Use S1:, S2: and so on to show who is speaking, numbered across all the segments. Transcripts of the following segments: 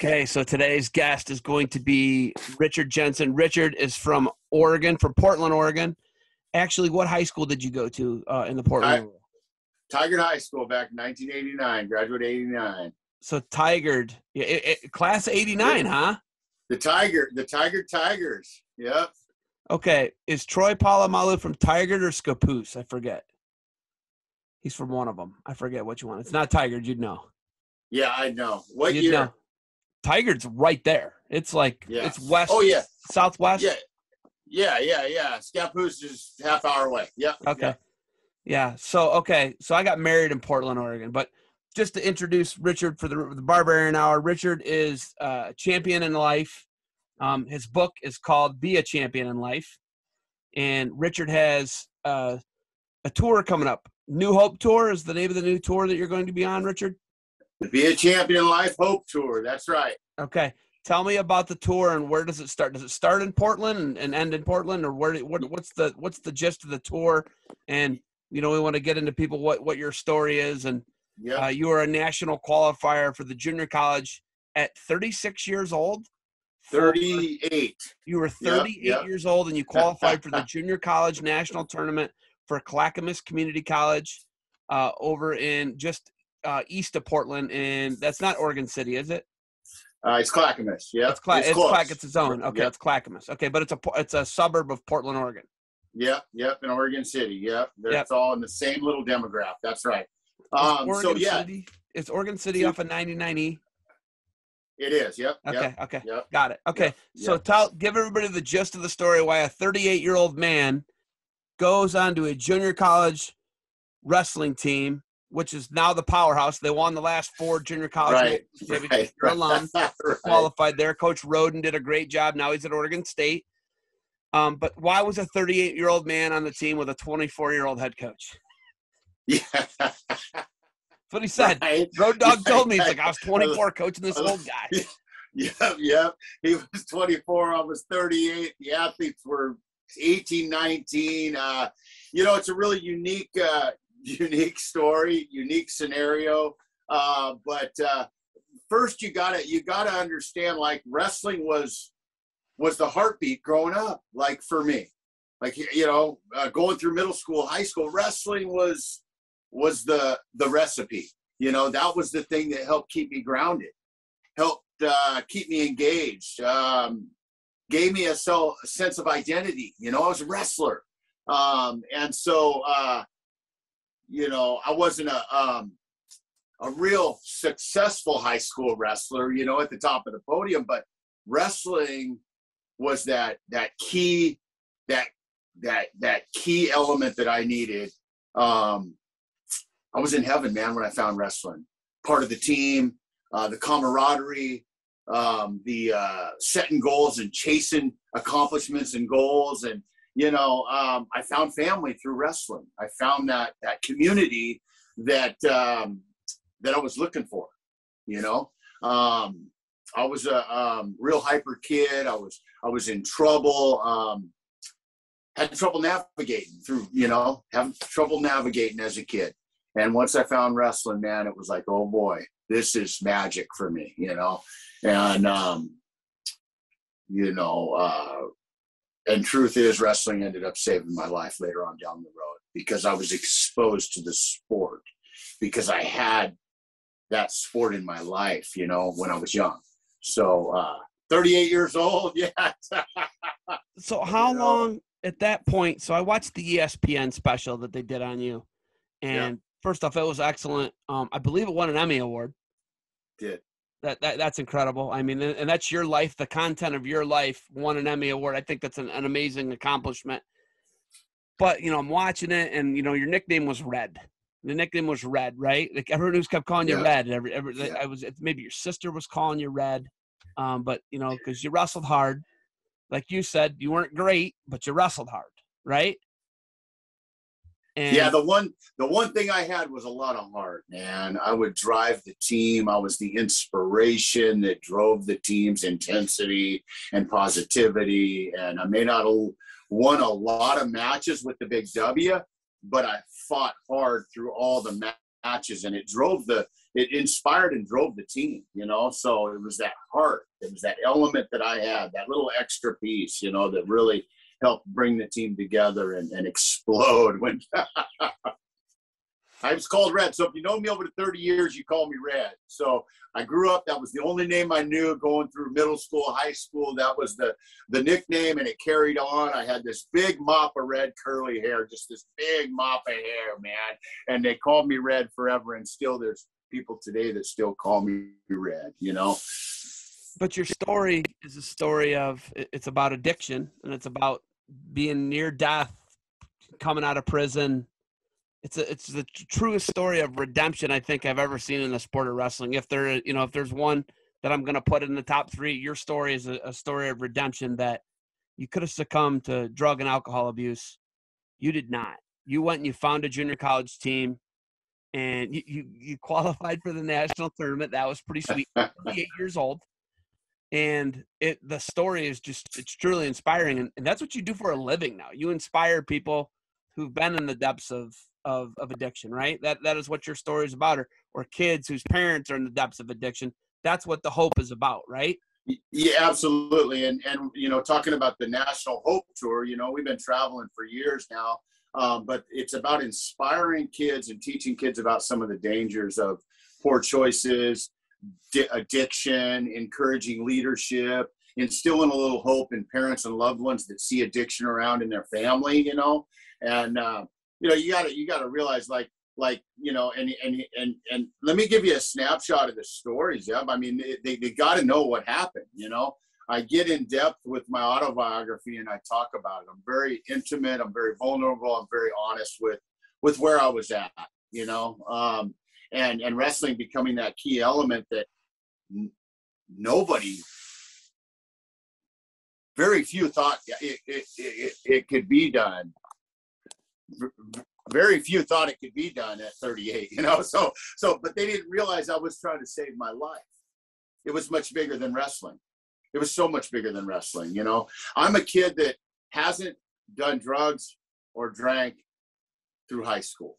S1: Okay, so today's guest is going to be Richard Jensen. Richard is from Oregon, from Portland, Oregon. Actually, what high school did you go to uh, in the Portland?
S2: I-? Tigard High School back in 1989, graduate 89.
S1: So Tigard, yeah, it, it, class of '89, huh?
S2: The Tiger, the Tiger Tigers. Yep.
S1: Okay, is Troy Polamalu from Tigard or Scappoose? I forget. He's from one of them. I forget which one. It's not Tigard. You'd know.
S2: Yeah, I know. What
S1: You'd
S2: year?
S1: know. Tigard's right there. It's like
S2: Yeah.
S1: it's west.
S2: Oh yeah,
S1: southwest.
S2: yeah, yeah, yeah, yeah. Scappoose is half hour away. Yeah.
S1: Okay. Yeah. So okay. So I got married in Portland, Oregon. But just to introduce Richard for the, the Barbarian Hour, Richard is uh, a champion in life. Um, his book is called "Be a Champion in Life," and Richard has uh, a tour coming up. New Hope Tour is the name of the new tour that you're going to be on, Richard.
S2: The Be a Champion Life Hope Tour. That's right.
S1: Okay. Tell me about the tour and where does it start? Does it start in Portland and, and end in Portland, or where? What, what's the what's the gist of the tour? And you know, we want to get into people what what your story is. And
S2: Yep.
S1: uh, you are a national qualifier for the junior college at 36 years old.
S2: 38.
S1: You were
S2: Yep,
S1: 38
S2: yep.
S1: years old, and you qualified for the junior college national tournament for Clackamas Community College uh, over in just uh, east of Portland, and that's not Oregon City, is it?
S2: Uh, it's Clackamas. Yeah,
S1: It's, Cla- it's,
S2: close.
S1: Clack. It's its own. Okay,
S2: Yep.
S1: it's Clackamas. Okay, but it's a it's a suburb of Portland, Oregon.
S2: Yep. Yep. In Oregon City. Yep. That's
S1: Yep.
S2: all in the same little demographic. That's right. Um, so yeah,
S1: City, it's Oregon City off of 99E.
S2: it is. Yep.
S1: Okay,
S2: Yep.
S1: okay,
S2: Yep.
S1: got it. Okay,
S2: Yep,
S1: so tell give everybody the gist of the story why a 38 year old man goes onto a junior college wrestling team, which is now the powerhouse. They won the last four junior college
S2: Right.
S1: championships.
S2: Right.
S1: They're alum.
S2: right.
S1: qualified there. Coach Roden did a great job. Now he's at Oregon State. Um, but why was a 38 year old man on the team with a 24 year old head coach?
S2: Yeah.
S1: That's what he said.
S2: Right.
S1: Road Dog
S2: Yeah,
S1: told me he's like, I was 24 coaching this old guy.
S2: Yep, yep. He was 24. I was 38. The athletes were 18, 19. Uh, you know, it's a really unique, uh, unique story, unique scenario. Uh, but uh, first, you gotta you gotta understand, like wrestling was was the heartbeat growing up. Like for me, like you know, uh, going through middle school, high school, wrestling was was the the recipe. You know, that was the thing that helped keep me grounded, helped uh, keep me engaged, um, gave me a, so, a sense of identity. You know, I was a wrestler, um, and so uh, you know, I wasn't a um, a real successful high school wrestler. You know, at the top of the podium, but wrestling was that that key that that that key element that I needed. Um, I was in heaven, man, when I found wrestling. Part of the team, uh, the camaraderie, um, the uh, setting goals and chasing accomplishments and goals, and you know, um, I found family through wrestling. I found that that community that um, that I was looking for. You know, um, I was a um, real hyper kid. I was I was in trouble. Um, had trouble navigating through, you know, having trouble navigating as a kid. And once I found wrestling, man, it was like, oh boy, this is magic for me, you know. And um, you know, uh, and truth is, wrestling ended up saving my life later on down the road because I was exposed to the sport because I had that sport in my life, you know, when I was young. So, uh, 38 years old, yeah.
S1: So how
S2: You know?
S1: long at that point? So I watched the ESPN special that they did on you, and first off, it was excellent. Um, I believe it won an Emmy award.
S2: Did.
S1: That, that that's incredible. I mean, and that's your life. The content of your life won an Emmy award. I think that's an, an amazing accomplishment. But you know, I'm watching it, and you know, your nickname was Red. The nickname was Red, right? Like everyone who's kept calling you
S2: Yeah.
S1: Red. Every, every
S2: Yeah.
S1: I was maybe your sister was calling you Red, um, but you know, because you wrestled hard. Like you said, you weren't great, but you wrestled hard, right? And
S2: yeah, the one the one thing I had was a lot of heart, man. I would drive the team. I was the inspiration that drove the team's intensity and positivity. And I may not have won a lot of matches with the big W, but I fought hard through all the ma- matches, and it drove the it inspired and drove the team, you know. So it was that heart, it was that element that I had, that little extra piece, you know, that really helped bring the team together and, and explode when I was called Red. So if you know me over the 30 years, you call me Red. So I grew up. That was the only name I knew going through middle school, high school. That was the the nickname, and it carried on. I had this big mop of red curly hair, just this big mop of hair, man. And they called me Red forever. And still, there's people today that still call me Red. You know.
S1: But your story is a story of it's about addiction, and it's about being near death, coming out of prison, it's a, it's the truest story of redemption I think I've ever seen in the sport of wrestling. If there, you know, if there's one that I'm going to put in the top three, your story is a, a story of redemption that you could have succumbed to drug and alcohol abuse. You did not. You went and you found a junior college team, and you you, you qualified for the national tournament. That was pretty sweet. 28 years old, and it the story is just it's truly inspiring, and, and that's what you do for a living now. You inspire people who've been in the depths of of, of addiction, right? That that is what your story is about, or or kids whose parents are in the depths of addiction. That's what the hope is about, right?
S2: Yeah, absolutely. And and you know, talking about the National Hope Tour, you know, we've been traveling for years now, um, but it's about inspiring kids and teaching kids about some of the dangers of poor choices, di- addiction, encouraging leadership, instilling a little hope in parents and loved ones that see addiction around in their family. You know, and uh, you know you got to you got to realize like like you know and and and and let me give you a snapshot of the stories yeah i mean they, they got to know what happened you know? I get in depth with my autobiography and i talk about it. I'm very intimate i'm very vulnerable i'm very honest with with where i was at you know? Um and and wrestling becoming that key element that n- nobody very few thought it, it, it, it could be done. Very few thought it could be done at 38 you know so so but they didn't realize i was trying to save my life. It was much bigger than wrestling. It was so much bigger than wrestling you know? I'm a kid that hasn't done drugs or drank through high school.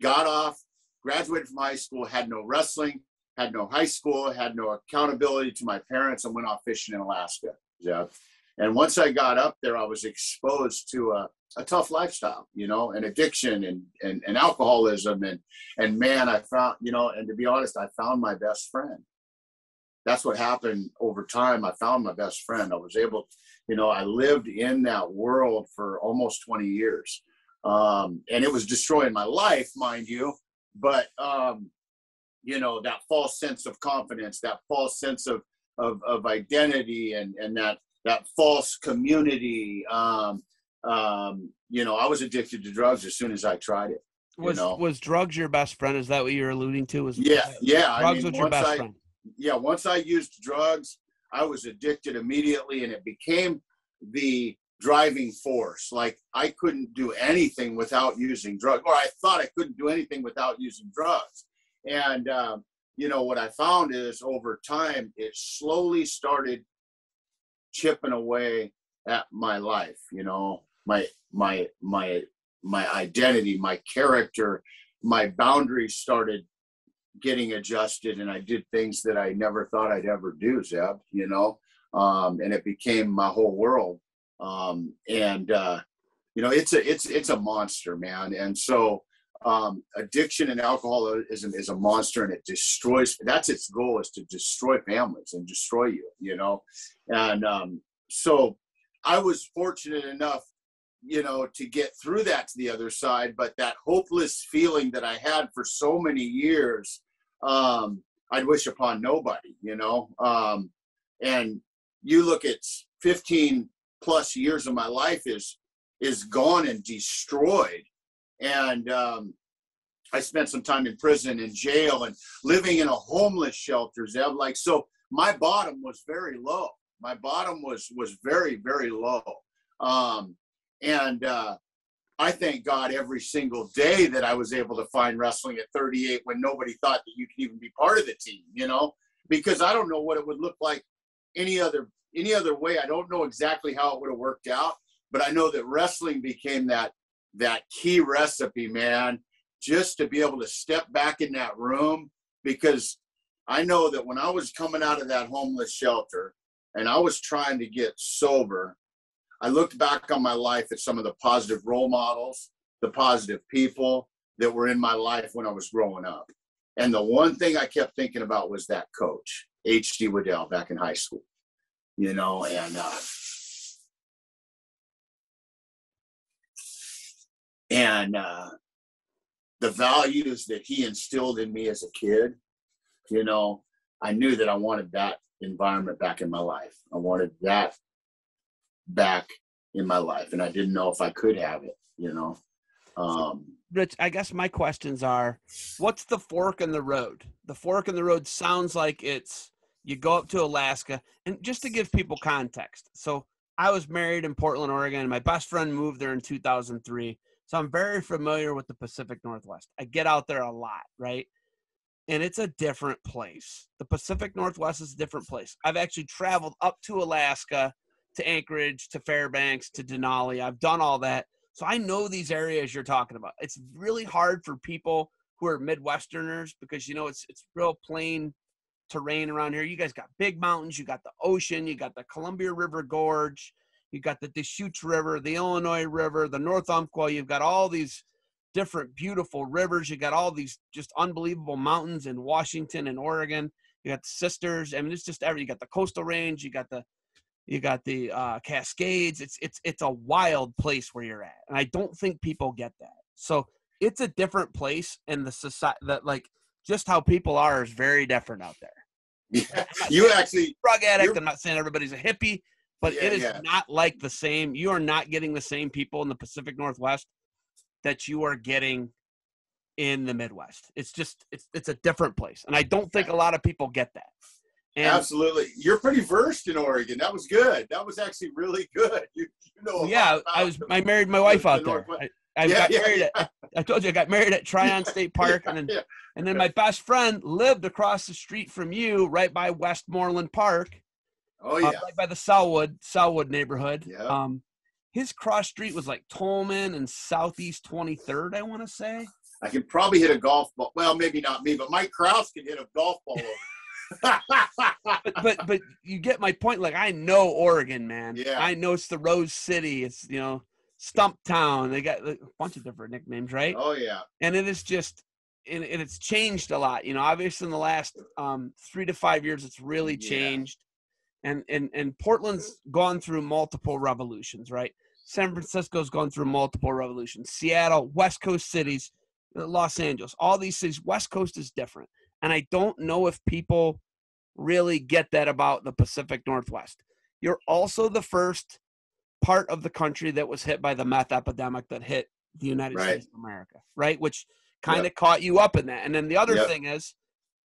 S2: Got off graduated from high school had no wrestling had no high school had no accountability to my parents and went off fishing in alaska yeah and once i got up there i was exposed to a a tough lifestyle, you know, and addiction and, and, and alcoholism. And, and man, I found, you know, and to be honest, I found my best friend. That's what happened over time. I found my best friend. I was able, you know, I lived in that world for almost 20 years. Um, and it was destroying my life, mind you. But, um, you know, that false sense of confidence, that false sense of, of, of identity and, and that, that false community, um, um, you know, I was addicted to drugs as soon as I tried it.
S1: Was
S2: know?
S1: was drugs your best friend? Is that what you're alluding to? Was
S2: yeah, yeah.
S1: Drugs
S2: I mean,
S1: was your best
S2: I,
S1: friend.
S2: Yeah, once I used drugs, I was addicted immediately, and it became the driving force. Like I couldn't do anything without using drugs, or I thought I couldn't do anything without using drugs. And um, you know what I found is over time, it slowly started chipping away at my life. You know, my my my my identity, my character, my boundaries started getting adjusted, and I did things that I never thought I'd ever do, Zeb. You know, um, and it became my whole world. Um, and uh, you know, it's a it's it's a monster, man. And so um, addiction and alcoholism is a monster, and it destroys. That's its goal is to destroy families and destroy you. You know, and um, so I was fortunate enough you know, to get through that to the other side. But that hopeless feeling that I had for so many years, um, I'd wish upon nobody, you know. Um, and you look at 15 plus years of my life is is gone and destroyed. And um, I spent some time in prison and jail and living in a homeless shelter. Zeb, like so, my bottom was very low. My bottom was was very very low. Um, and uh, I thank God every single day that I was able to find wrestling at 38 when nobody thought that you could even be part of the team, you know, because I don't know what it would look like any other any other way. I don't know exactly how it would have worked out, but I know that wrestling became that that key recipe, man, just to be able to step back in that room because I know that when I was coming out of that homeless shelter and I was trying to get sober, I looked back on my life at some of the positive role models, the positive people that were in my life when I was growing up. And the one thing I kept thinking about was that coach, H.D. Waddell, back in high school, you know, and, uh, and, uh, the values that he instilled in me as a kid, you know, I knew that I wanted that environment back in my life. I wanted that back in my life, and I didn't know if I could have it, you know. Um,
S1: Rich, I guess my questions are what's the fork in the road? The fork in the road sounds like it's you go up to Alaska, and just to give people context. So I was married in Portland, Oregon. and My best friend moved there in 2003. So I'm very familiar with the Pacific Northwest. I get out there a lot, right? And it's a different place. The Pacific Northwest is a different place. I've actually traveled up to Alaska, to Anchorage, to Fairbanks, to Denali. I've done all that. So I know these areas you're talking about. It's really hard for people who are Midwesterners because you know it's it's real plain terrain around here. You guys got big mountains, you got the ocean, you got the Columbia River Gorge, you got the Deschutes River, the Illinois River, the North Umpqua. You've got all these different beautiful rivers. You got all these just unbelievable mountains in Washington and Oregon. You got the Sisters. I mean, it's just every. You got the Coastal Range. You got the you got the uh, Cascades. It's it's it's a wild place where you're at, and I don't think people get that. So it's a different place, and the society that like just how people are is very different out there.
S2: Yeah, you actually
S1: drug addict. I'm not saying everybody's a hippie, but yeah, it is yeah. not like the same. You are not getting the same people in the Pacific Northwest that you are getting in the Midwest. It's just it's it's a different place, and I don't think a lot of people get that.
S2: And Absolutely, you're pretty versed in Oregon. That was good. That was actually really good. You, you know.
S1: Yeah, I was. I married my wife out there. I, I yeah, got yeah, married yeah. at. I told you I got married at Tryon State Park, and then and then my best friend lived across the street from you, right by Westmoreland Park
S2: Oh yeah, uh,
S1: right by the Sellwood Sellwood neighborhood. Yeah. Um, his cross street was like Tolman and Southeast 23rd, I want to say.
S2: I can probably hit a golf ball. Well, maybe not me, but Mike Kraus can hit a golf ball over.
S1: but, but but you get my point. Like I know Oregon, man.
S2: Yeah.
S1: I know it's the Rose City. It's you know Stump Town. They got a bunch of different nicknames, right?
S2: Oh yeah.
S1: And it is just and, and it's changed a lot. You know, obviously in the last um, three to five years, it's really changed and and and Portland's gone through multiple revolutions, right? San Francisco's gone through multiple revolutions. Seattle, West Coast cities, uh, Los Angeles, all these cities. West Coast is different, and I don't know if people really get that about the Pacific Northwest. You're also the first part of the country that was hit by the meth epidemic that hit the United right. States of America, right? Which kind of yep. caught you up in that. And then the other yep. thing is,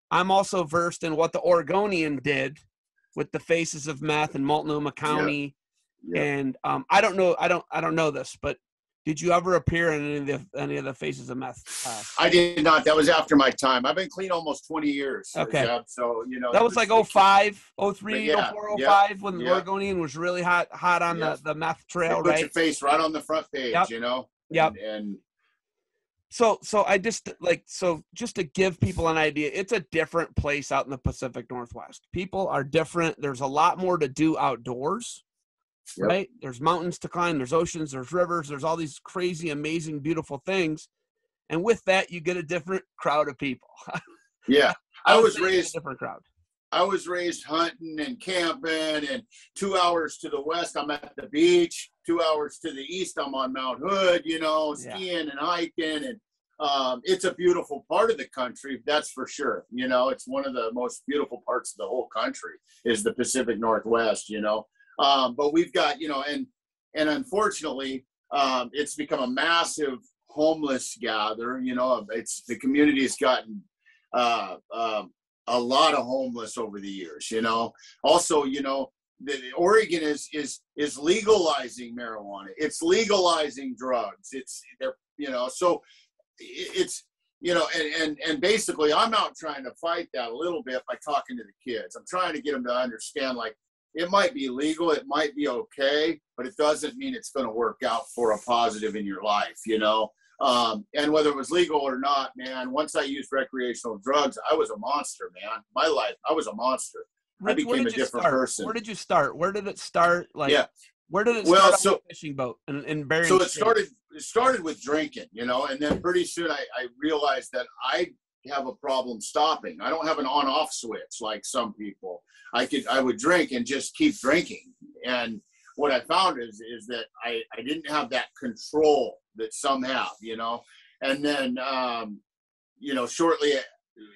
S1: I'm also versed in what the Oregonian did with the faces of meth in Multnomah County. Yeah. And um, I don't know, I don't, I don't know this, but did you ever appear in any of the any of the faces of meth?
S2: Uh, I did not. That was after my time. I've been clean almost 20 years.
S1: Okay.
S2: Jeff, so, you know.
S1: That was, was like 05, 03, yeah, 04, 05 when the Oregonian was really hot hot on the, the meth trail,
S2: put
S1: right?
S2: your face right on the front page, yep. you know?
S1: Yep.
S2: And, and
S1: so so i just like so just to give people an idea it's a different place out in the pacific northwest people are different there's a lot more to do outdoors yep. right there's mountains to climb there's oceans there's rivers there's all these crazy amazing beautiful things and with that you get a different crowd of people
S2: yeah i was raised
S1: different crowd
S2: I was raised hunting and camping, and two hours to the west, I'm at the beach. Two hours to the east, I'm on Mount Hood, you know, skiing yeah. and hiking. And um, it's a beautiful part of the country, that's for sure. You know, it's one of the most beautiful parts of the whole country is the Pacific Northwest, you know. Um, but we've got, you know, and and unfortunately, um, it's become a massive homeless gather. You know, it's the community has gotten uh, um, a lot of homeless over the years. You know, also you know the, Oregon is is is legalizing marijuana. It's legalizing drugs. It's they're you know so it's you know and and and basically I'm out trying to fight that a little bit by talking to the kids. I'm trying to get them to understand like it might be legal, it might be okay, but it doesn't mean it's going to work out for a positive in your life. You know, Um, and whether it was legal or not, man, once I used recreational drugs, I was a monster, man. My life, I was a monster. I became a different
S1: start?
S2: person.
S1: Where did you start? Where did it start? Like,
S2: yeah.
S1: where did it
S2: Well,
S1: start on
S2: so-
S1: fishing boat and in Bering
S2: so it started it started with drinking you know and then pretty soon I, I realized that i have a problem stopping i don't have an on off switch like some people i could i would drink and just keep drinking and what i found is is that i i didn't have that control that some have you know and then um you know shortly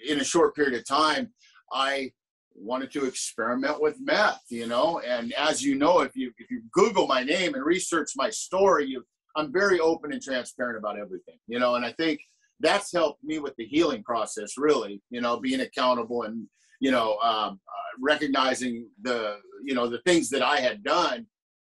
S2: in a short period of time i wanted to experiment with meth, you know. And as you know, if you if you Google my name and research my story, you I'm very open and transparent about everything, you know. And I think that's helped me with the healing process, really, you know, being accountable and you know um, uh, recognizing the you know the things that I had done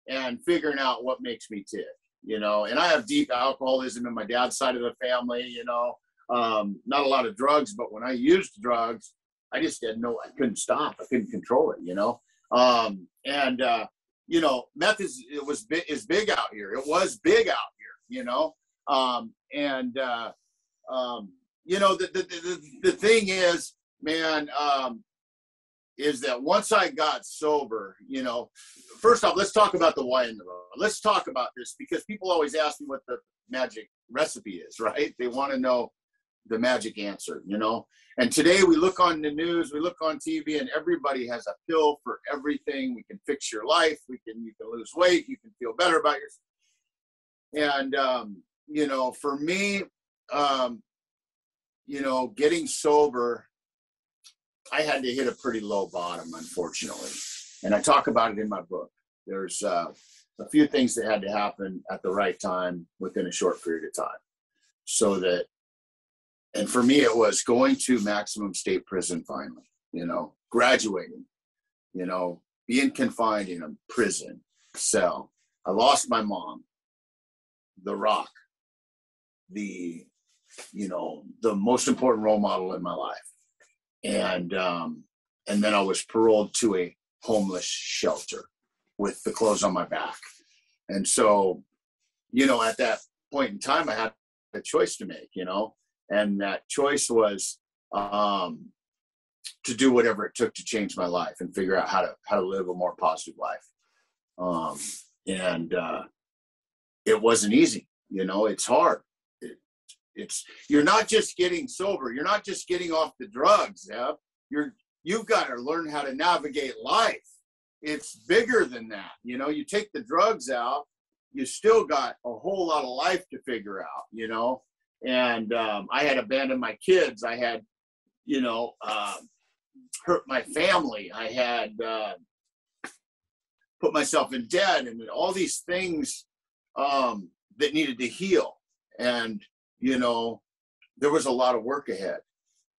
S2: and figuring out what makes me tick, you know. And I have deep alcoholism in my dad's side of the family, you know. Um, not a lot of drugs, but when I used drugs, I just didn't know I couldn't stop. I couldn't control it, you know. Um, and uh, you know, meth is it was big is big out here. It was big out here, you know. Um, and uh, um, you know, the, the the the thing is, man, um, is that once I got sober, you know, first off, let's talk about the why in the road. Let's talk about this because people always ask me what the magic recipe is, right? They want to know the magic answer, you know. And today we look on the news, we look on TV, and everybody has a pill for everything. We can fix your life. We can you can lose weight. You can feel better about yourself. And um, you know, for me, um, you know, getting sober, I had to hit a pretty low bottom, unfortunately. And I talk about it in my book. There's uh, a few things that had to happen at the right time within a short period of time, so that and for me it was going to maximum state prison finally you know graduating you know being confined in a prison cell i lost my mom the rock the you know the most important role model in my life and um and then i was paroled to a homeless shelter with the clothes on my back and so you know at that point in time i had a choice to make you know and that choice was um, to do whatever it took to change my life and figure out how to how to live a more positive life. Um, and uh, it wasn't easy, you know. It's hard. It, it's you're not just getting sober. You're not just getting off the drugs, Zeb. You're you've got to learn how to navigate life. It's bigger than that. You know, you take the drugs out, you still got a whole lot of life to figure out. You know, and um, I had abandoned my kids. I had, you know, uh, hurt my family. I had uh, put myself in debt, and all these things um, that needed to heal. And you know, there was a lot of work ahead.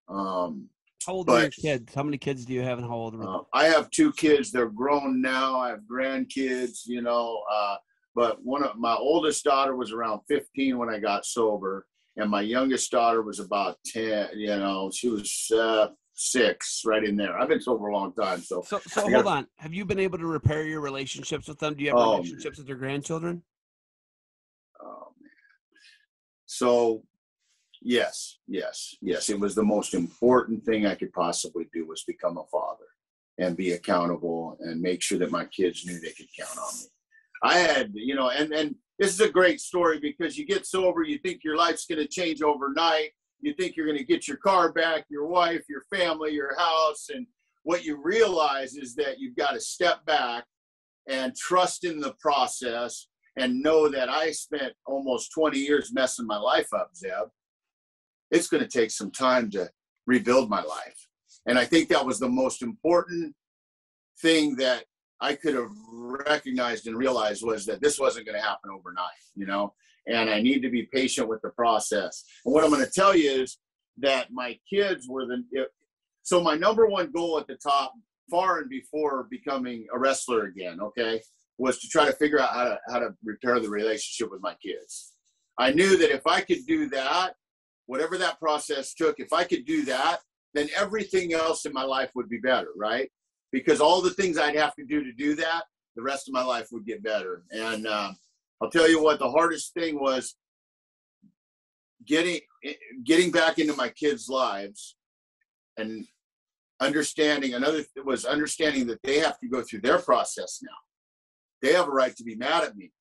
S2: Um,
S1: How old are your kids? How many kids do you have, and how old are they?
S2: uh, I have two kids. They're grown now. I have grandkids. You know, uh, but one of my oldest daughter was around 15 when I got sober, and my youngest daughter was about 10. You know, she was uh, six, right in there. I've been sober a long time, so
S1: So, so
S2: I
S1: hold on. Have you been able to repair your relationships with them? Do you have
S2: Oh,
S1: relationships with your grandchildren?
S2: So, yes, yes, yes. It was the most important thing I could possibly do was become a father and be accountable and make sure that my kids knew they could count on me. I had, you know, and and this is a great story because you get sober, you think your life's going to change overnight. You think you're going to get your car back, your wife, your family, your house, and what you realize is that you've got to step back and trust in the process and know that I spent almost 20 years messing my life up, Zeb. It's going to take some time to rebuild my life. And I think that was the most important thing that I could have recognized and realized was that this wasn't going to happen overnight, you know, and I need to be patient with the process. And what I'm going to tell you is that my kids were the, so my number one goal at the top, far and before becoming a wrestler again, okay, was to try to figure out how to how to repair the relationship with my kids. I knew that if I could do that, whatever that process took, if I could do that, then everything else in my life would be better, right? Because all the things I'd have to do to do that, the rest of my life would get better. And um, I'll tell you what, the hardest thing was getting getting back into my kids' lives and understanding another was understanding that they have to go through their process now. They have a right to be mad at me.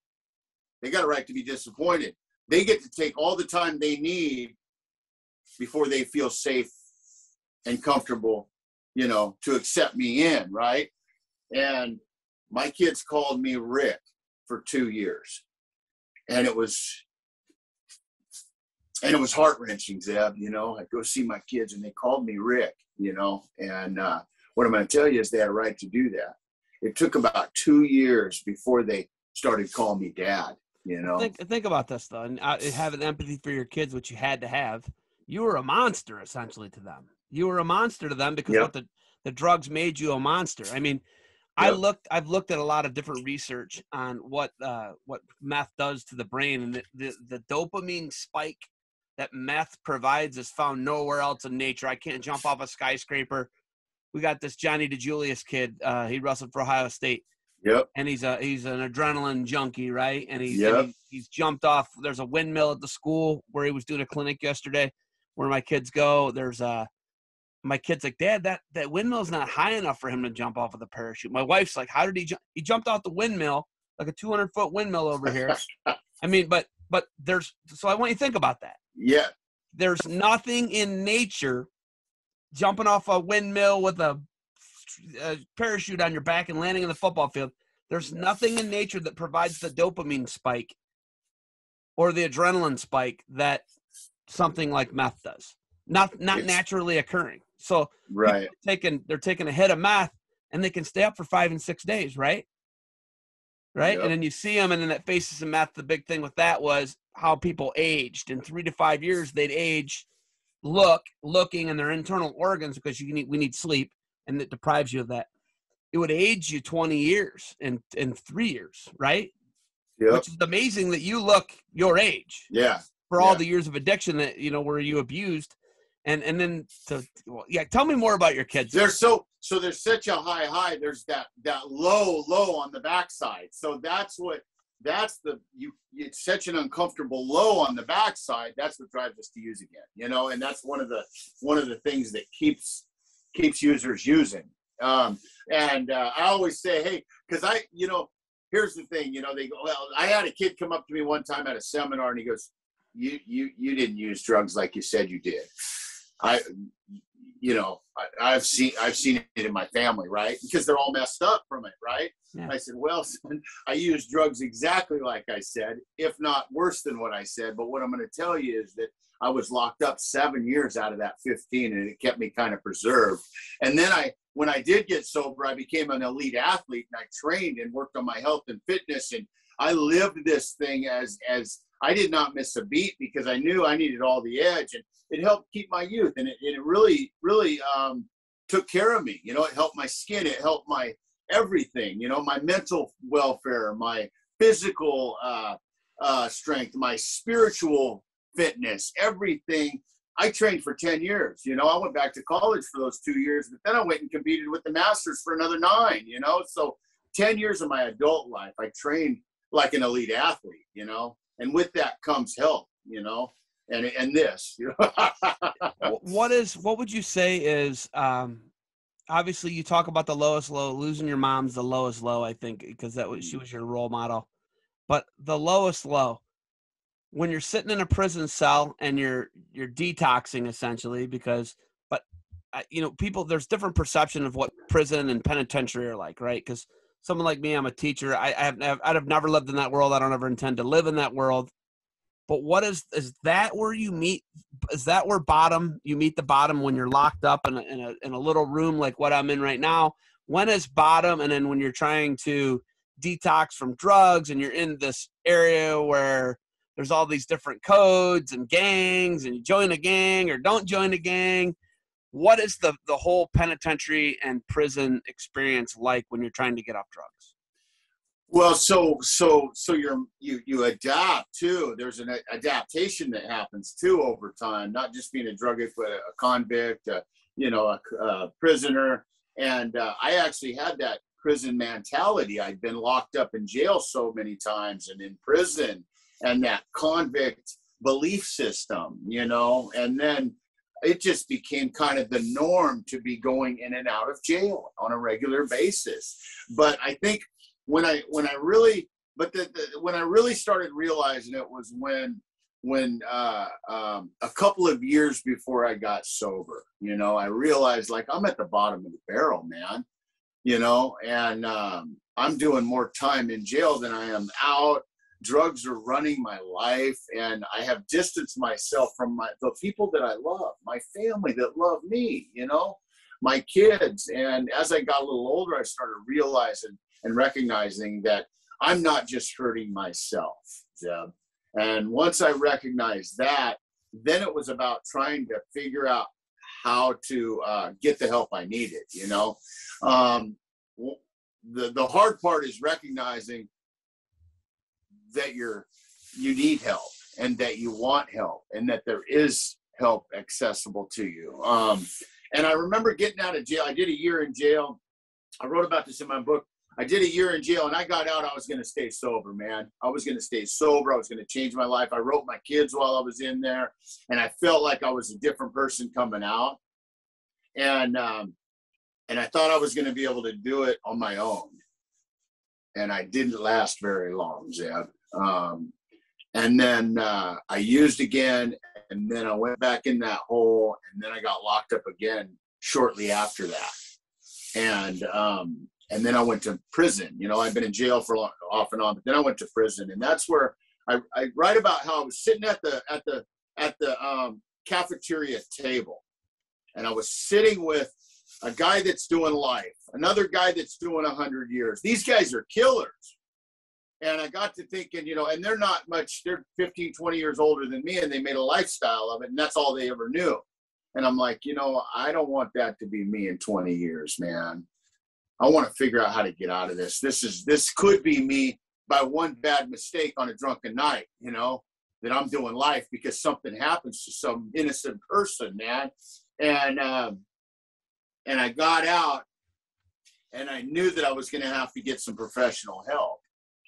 S2: They got a right to be disappointed. They get to take all the time they need before they feel safe and comfortable, you know, to accept me in, right? And my kids called me Rick for two years. And it was and it was heart wrenching, Zeb. You know, I'd go see my kids and they called me Rick, you know. And uh, what I'm going to tell you is they had a right to do that. It took about two years before they started calling me dad, you know.
S1: Think, think about this, though, and uh, having empathy for your kids, which you had to have. You were a monster, essentially, to them. You were a monster to them because yep. what the, the drugs made you a monster. I mean, I looked. I've looked at a lot of different research on what uh, what meth does to the brain, and the, the, the dopamine spike that meth provides is found nowhere else in nature. I can't jump off a skyscraper. We got this Johnni DiJulius kid. Uh, he wrestled for Ohio State.
S2: Yep.
S1: And he's a he's an adrenaline junkie, right? And he's yep. and he, he's jumped off. There's a windmill at the school where he was doing a clinic yesterday, where my kids go. There's a my kid's like, Dad, that that windmill's not high enough for him to jump off of the parachute. My wife's like, How did he jump? He jumped off the windmill, like a 200 foot windmill over here. I mean, but but there's so I want you to think about that.
S2: Yeah.
S1: There's nothing in nature jumping off a windmill with a, a, parachute on your back and landing in the football field. There's nothing in nature that provides the dopamine spike or the adrenaline spike that something like meth does. Not not it's, naturally occurring. So
S2: right.
S1: taking they're taking a hit of meth and they can stay up for five and six days, right? Right. Yep. And then you see them, and then that faces and meth. The big thing with that was how people aged. In three to five years, they'd age, look, looking in their internal organs because you need we need sleep, and it deprives you of that. It would age you 20 years in in three years, right?
S2: Yep.
S1: Which is amazing that you look your age.
S2: Yeah.
S1: For all the years of addiction that you know where you abused, and and then to well, yeah, tell me more about your kids.
S2: They're so so there's such a high high. There's that that low low on the backside. So that's what that's the you it's such an uncomfortable low on the backside that's what drives us to use again you know and that's one of the one of the things that keeps keeps users using. Um and uh, i always say hey because i you know here's the thing you know they go well i had a kid come up to me one time at a seminar and he goes you you you didn't use drugs like you said you did. I you know I, have seen i've seen it in my family right? Because they're all messed up from it right? Yeah. i said well son, i use drugs exactly like i said if not worse than what i said but what i'm going to tell you is that i was locked up seven years out of that 15 and it kept me kind of preserved. And then i when i did get sober i became an elite athlete and i trained and worked on my health and fitness and i lived this thing as as I did not miss a beat because I knew I needed all the edge, and it helped keep my youth, and it, it really, really um, took care of me. You know, it helped my skin, it helped my everything. You know, my mental welfare, my physical uh, uh, strength, my spiritual fitness, everything. I trained for 10 years. You know, I went back to college for those two years, but then I went and competed with the Masters for another nine, you know. So 10 years of my adult life, I trained like an elite athlete, you know and with that comes help, you know and and this you
S1: know. What is what would you say is um obviously you talk about the lowest low losing your mom's the lowest low i think because that was she was your role model. But the lowest low when you're sitting in a prison cell and you're you're detoxing essentially because but you know people there's different perception of what prison and penitentiary are like right? Because someone like me, I'm a teacher. I, I have I'd have never lived in that world. I don't ever intend to live in that world. But what is is that where you meet? Is that where bottom you meet the bottom when you're locked up in a, in a in a little room like what I'm in right now? When is bottom? And then when you're trying to detox from drugs and you're in this area where there's all these different codes and gangs and you join a gang or don't join a gang what is the the whole penitentiary and prison experience like when you're trying to get off drugs?
S2: Well so so so you're you you adapt too. There's an adaptation that happens too over time not just being a drug addict but uh, a convict a, you know a, a prisoner. And uh, i actually had that prison mentality. I'd been locked up in jail so many times and in prison and that convict belief system, you know, and then it just became kind of the norm to be going in and out of jail on a regular basis. But I think when I when I really but the, the when I really started realizing it was when when uh, um, a couple of years before I got sober, you know, I realized like I'm at the bottom of the barrel, man, you know, and um, I'm doing more time in jail than I am out drugs are running my life and i have distanced myself from my the people that i love my family that love me you know my kids and as i got a little older i started realizing and recognizing that i'm not just hurting myself Zeb. and once i recognized that then it was about trying to figure out how to uh, get the help i needed you know um, the, the hard part is recognizing that you're you need help and that you want help and that there is help accessible to you. Um, and I remember getting out of jail. I did a year in jail. I wrote about this in my book. I did a year in jail and I got out. I was going to stay sober, man. I was going to stay sober. I was going to change my life. I wrote my kids while I was in there and I felt like I was a different person coming out. And, um, and I thought I was going to be able to do it on my own. And I didn't last very long, Zeb. Um, and then uh, I used again, and then I went back in that hole, and then I got locked up again shortly after that. And um, and then I went to prison. You know, I've been in jail for long, off and on, but then I went to prison, and that's where I, I write about how I was sitting at the at the at the um, cafeteria table, and I was sitting with a guy that's doing life, another guy that's doing a hundred years. These guys are killers and I got to thinking, you know, and they're not much, they're 15, 20 years older than me, and they made a lifestyle of it, and that's all they ever knew. And I'm like, you know, I don't want that to be me in 20 years, man. I want to figure out how to get out of this. This is this could be me by one bad mistake on a drunken night, you know, that I'm doing life because something happens to some innocent person, man. And um, and I got out, and I knew that I was going to have to get some professional help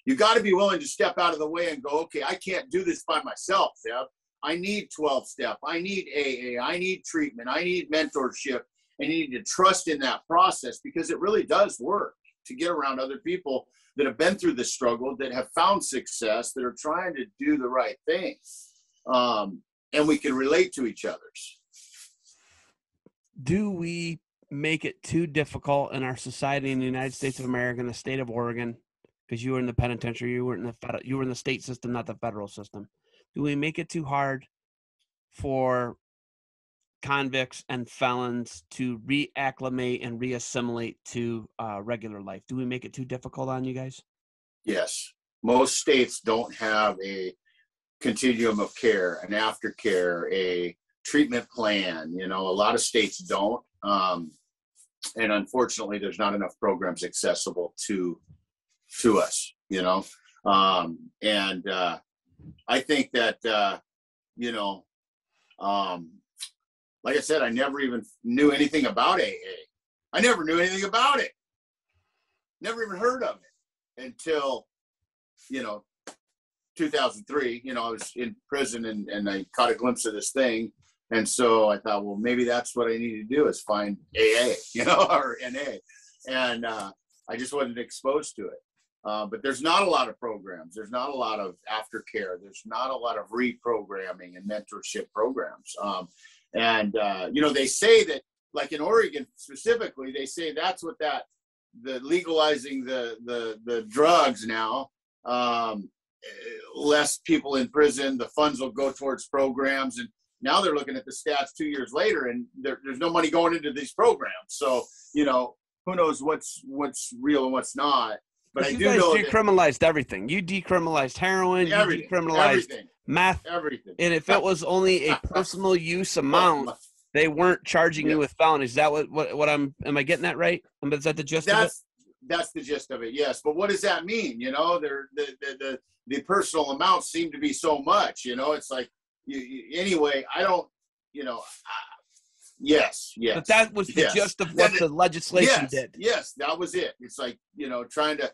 S2: you got to be willing to step out of the way and go, okay, I can't do this by myself, Zeb. I need 12 step. I need AA. I need treatment. I need mentorship. And you need to trust in that process because it really does work to get around other people that have been through this struggle, that have found success, that are trying to do the right thing. Um, and we can relate to each other's.
S1: Do we make it too difficult in our society in the United States of America, in the state of Oregon, because you were in the penitentiary, you were in the federal, you were in the state system, not the federal system. Do we make it too hard for convicts and felons to reacclimate and reassimilate to uh, regular life? Do we make it too difficult on you guys?
S2: Yes, most states don't have a continuum of care, an aftercare, a treatment plan. You know, a lot of states don't. Um, and unfortunately, there's not enough programs accessible to to us, you know. Um, and uh, I think that uh, you know, um, like I said, I never even knew anything about AA. I never knew anything about it. Never even heard of it until you know 2003 you know i was in prison and, and i caught a glimpse of this thing and so i thought well maybe that's what i need to do is find aa you know or na and uh, i just wasn't exposed to it uh, but there's not a lot of programs. There's not a lot of aftercare. There's not a lot of reprogramming and mentorship programs. Um, and uh, you know, they say that, like in Oregon specifically, they say that's what that the legalizing the the the drugs now. Um, less people in prison. The funds will go towards programs, and now they're looking at the stats two years later, and there, there's no money going into these programs. So you know, who knows what's what's real and what's not.
S1: But I do guys decriminalized that, everything. You decriminalized heroin. You decriminalized everything, meth.
S2: Everything.
S1: And if it was only a personal use amount, they weren't charging yeah. you with felonies. Is that what, what what I'm? Am I getting that right? Um, is that the gist
S2: that's,
S1: of it?
S2: That's the gist of it. Yes, but what does that mean? You know, the the the the personal amounts seem to be so much. You know, it's like you, you anyway. I don't. You know. I, Yes, yes.
S1: But that was the yes. gist of what the legislation
S2: yes,
S1: did.
S2: Yes, that was it. It's like, you know, trying to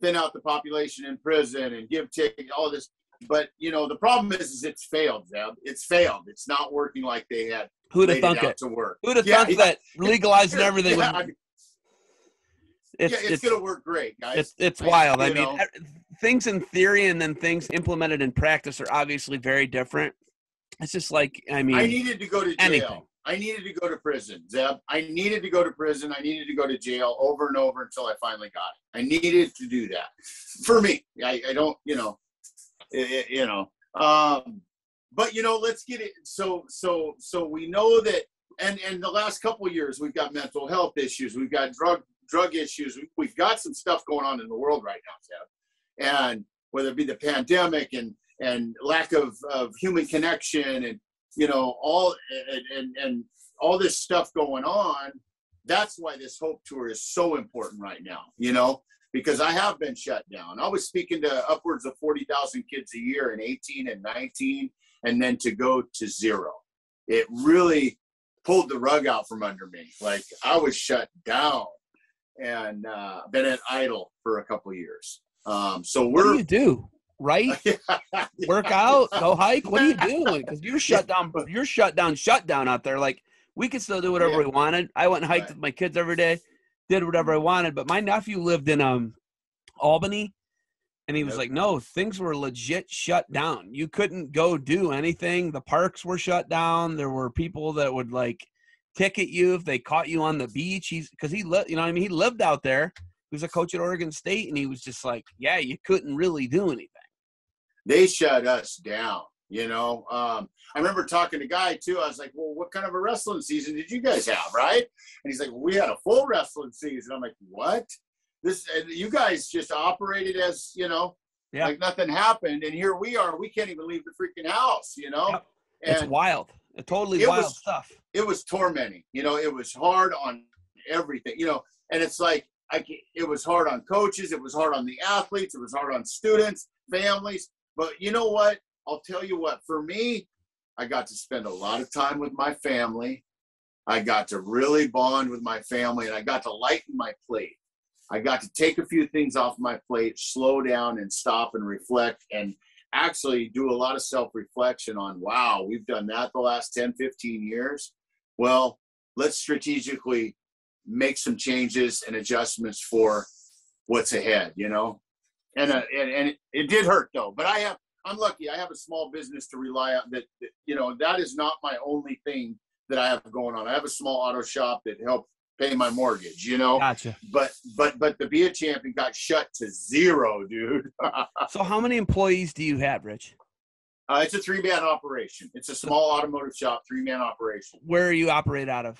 S2: thin out the population in prison and give tickets, all this. but you know the problem is, is it's failed, Zeb. It's failed. It's not working like they had.
S1: Who'd have thunk it?
S2: To work.
S1: Who'd have yeah, thunk yeah. that legalizing everything?
S2: Yeah, would, it's, yeah, it's, it's, gonna work great, guys.
S1: It's it's wild. I, I mean, know. things in theory and then things implemented in practice are obviously very different. It's just like I mean,
S2: I needed to go to jail.
S1: Anything.
S2: I needed to go to prison, Zeb. I needed to go to prison. I needed to go to jail over and over until I finally got it. I needed to do that for me. I, I don't, you know, it, you know. Um, but you know, let's get it. So, so, so we know that, and and the last couple years we've got mental health issues. We've got drug drug issues. We've got some stuff going on in the world right now, Zeb. And whether it be the pandemic and and lack of, of human connection and you know all and, and, and all this stuff going on that's why this hope tour is so important right now you know? Because i have been shut down. I was speaking to upwards of 40000 kids a year in 18 and 19 and then to go to zero. It really pulled the rug out from under me. Like i was shut down and uh, been at idle for a couple years. Um, so we're
S1: what do you do right? Work out, go hike. What are you doing? Because you're shut down. You're shut down. Shut down out there. Like we could still do whatever yeah. we wanted. I went and hiked right. with my kids every day, did whatever I wanted. But my nephew lived in um Albany, and he was yep. like, "No, things were legit shut down. You couldn't go do anything. The parks were shut down. There were people that would like." ticket you if they caught you on the beach. He's because he lived, you know, I mean, he lived out there. He was a coach at Oregon State, and he was just like, yeah, you couldn't really do anything
S2: they shut us down. You know, um, I remember talking to Guy too. I was like, "Well, what kind of a wrestling season did you guys have, right?" And he's like, "We had a full wrestling season." I'm like, "What? This? You guys just operated as you know, yeah. like nothing happened, and here we are. We can't even leave the freaking house, you know." Yep.
S1: It's wild. Totally it wild
S2: was,
S1: stuff.
S2: It was tormenting. You know, it was hard on everything. You know, and it's like I. It was hard on coaches. It was hard on the athletes. It was hard on students, families but you know what? I'll tell you what, for me, I got to spend a lot of time with my family. I got to really bond with my family and I got to lighten my plate. I got to take a few things off my plate, slow down and stop and reflect and actually do a lot of self reflection on, wow, we've done that the last 10, 15 years. Well, let's strategically make some changes and adjustments for what's ahead, you know? And uh, and, and it, did hurt though. But I have I'm lucky. I have a small business to rely on. That, that, you know that is not my only thing that I have going on. I have a small auto shop that helps pay my mortgage. You know.
S1: Gotcha.
S2: But but but the be a champion got shut to zero, dude.
S1: so how many employees do you have, Rich?
S2: Uh, it's a three man operation. It's a small automotive shop, three man operation.
S1: Where are you operate out of?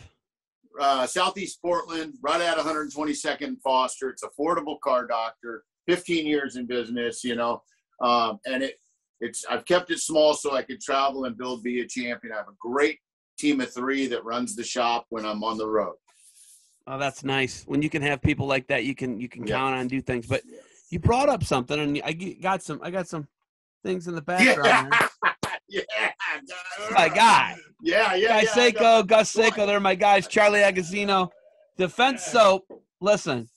S2: Uh, Southeast Portland, right at 122nd Foster. It's affordable car doctor. 15 years in business, you know, um, and it it's I've kept it small so I could travel and build, be a champion. I have a great team of three that runs the shop when I'm on the road.
S1: Oh, that's nice. When you can have people like that, you can you can yeah. count on do things. But you brought up something, and I got some I got some things in the background.
S2: Yeah,
S1: yeah. my guy.
S2: Yeah, yeah.
S1: Guy yeah, Seiko, Gus Seiko, they're my guys. Charlie Agazino, Defense Soap. Listen,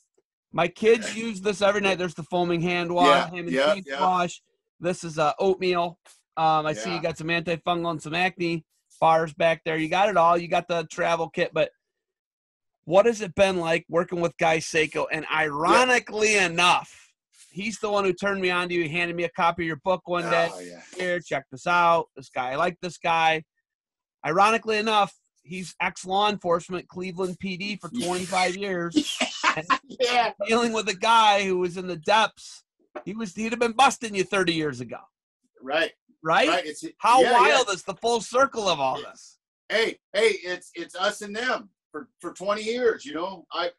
S1: my kids use this every night. There's the foaming hand wash, yeah, hand and yeah, teeth yeah. wash. This is uh, oatmeal. Um, I see you got some antifungal and some acne bars back there. You got it all. You got the travel kit, but what has it been like working with Guy Seiko? And ironically enough, he's the one who turned me on to you. He handed me a copy of your book one day. Oh. Here, check this out. This guy, I like this guy. Ironically enough, he's ex law enforcement, Cleveland PD for 25 years.
S2: yeah.
S1: Dealing with a guy who was in the depths. He was he'd have been busting you 30 years ago.
S2: Right.
S1: Right?
S2: right.
S1: It's, How yeah, wild yeah. is the full circle of all this?
S2: Hey, hey, it's it's us and them for, for 20 years, you know. I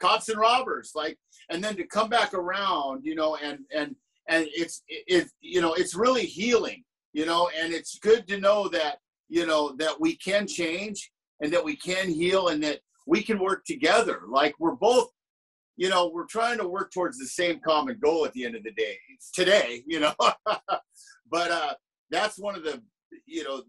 S2: cops and robbers, like and then to come back around, you know, and and and it's it, it you know, it's really healing, you know, and it's good to know that you know that we can change and that we can heal and that we can work together. Like we're both you know we're trying to work towards the same common goal at the end of the day. Today you know? But uh that's one of the you know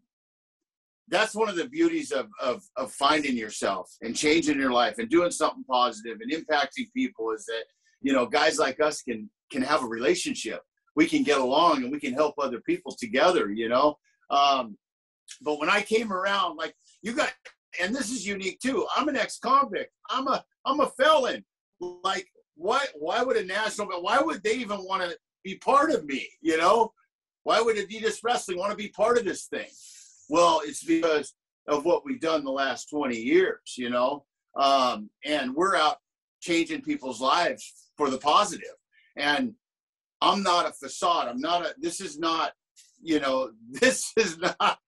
S2: that's one of the beauties of, of of finding yourself and changing your life and doing something positive and impacting people is that you know guys like us can can have a relationship. We can get along and we can help other people together, you know. Um, but when I came around, like you got, and this is unique too. I'm an ex-convict. I'm a I'm a felon. Like, why why would a national? Why would they even want to be part of me? You know, why would Adidas Wrestling want to be part of this thing? Well, it's because of what we've done the last 20 years. You know, um, and we're out changing people's lives for the positive. And I'm not a facade. I'm not a. This is not. You know, this is not.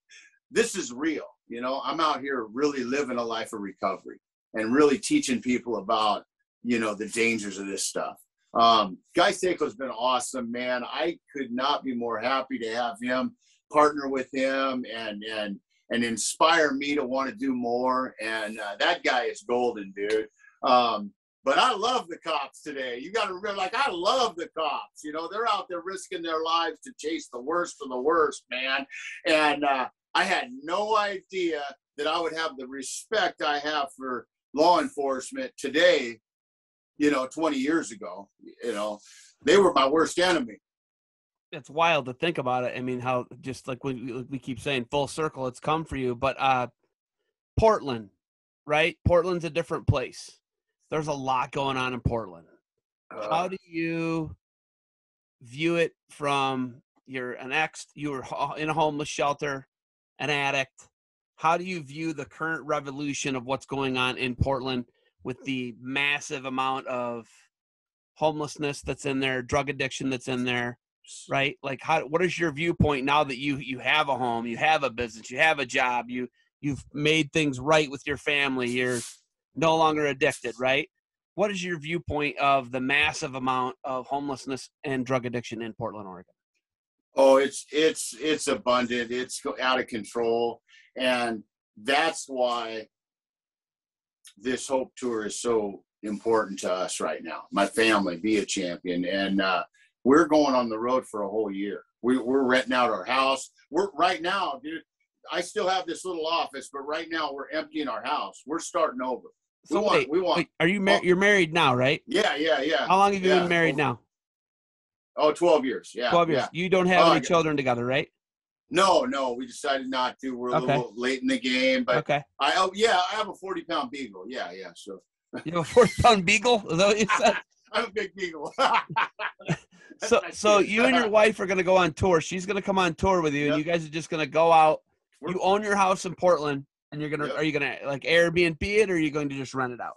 S2: This is real. You know, I'm out here really living a life of recovery and really teaching people about you know the dangers of this stuff. Um, Guy Seiko's been awesome, man. I could not be more happy to have him partner with him and and and inspire me to want to do more. And uh, that guy is golden, dude. Um, but I love the cops today. You got to remember, like, I love the cops. You know, they're out there risking their lives to chase the worst of the worst, man. And uh, I had no idea that I would have the respect I have for law enforcement today, you know, 20 years ago. You know, they were my worst enemy.
S1: It's wild to think about it. I mean, how just like we, we keep saying, full circle, it's come for you. But uh, Portland, right? Portland's a different place there's a lot going on in Portland. Uh, How do you view it from you're an ex, you were in a homeless shelter, an addict. How do you view the current revolution of what's going on in Portland with hmm. the massive amount of homelessness that's in there, drug addiction that's in there, right? Like, how? What is your viewpoint now that you you have a home, you have a business, you have a job, you you've made things right with your family, you're no longer addicted, right? What is your viewpoint of the massive amount of homelessness and drug addiction in Portland, Oregon?
S2: Oh, it's it's it's abundant. It's out of control, and that's why this Hope Tour is so important to us right now. My family, be a champion, and uh, we're going on the road for a whole year. We, we're renting out our house. We're right now, dude. I still have this little office, but right now we're emptying our house. We're starting over.
S1: So we want, wait, we want. Wait, are you married? You're married now, right?
S2: Yeah, yeah, yeah.
S1: How long have you yeah. been married now?
S2: Oh, 12 years. Yeah.
S1: 12 years.
S2: Yeah.
S1: You don't have oh, any children together, right?
S2: No, no. We decided not to. We're a okay. little late in the game, but
S1: okay.
S2: I oh yeah, I have a 40 pound beagle. Yeah, yeah. So
S1: you have a 40 pound beagle? Is that what you said?
S2: I'm a big beagle.
S1: so so you and your wife are gonna go on tour. She's gonna come on tour with you, yep. and you guys are just gonna go out. We're, you own your house in Portland and you're gonna yep. are you gonna like Airbnb it or are you going to just rent it out?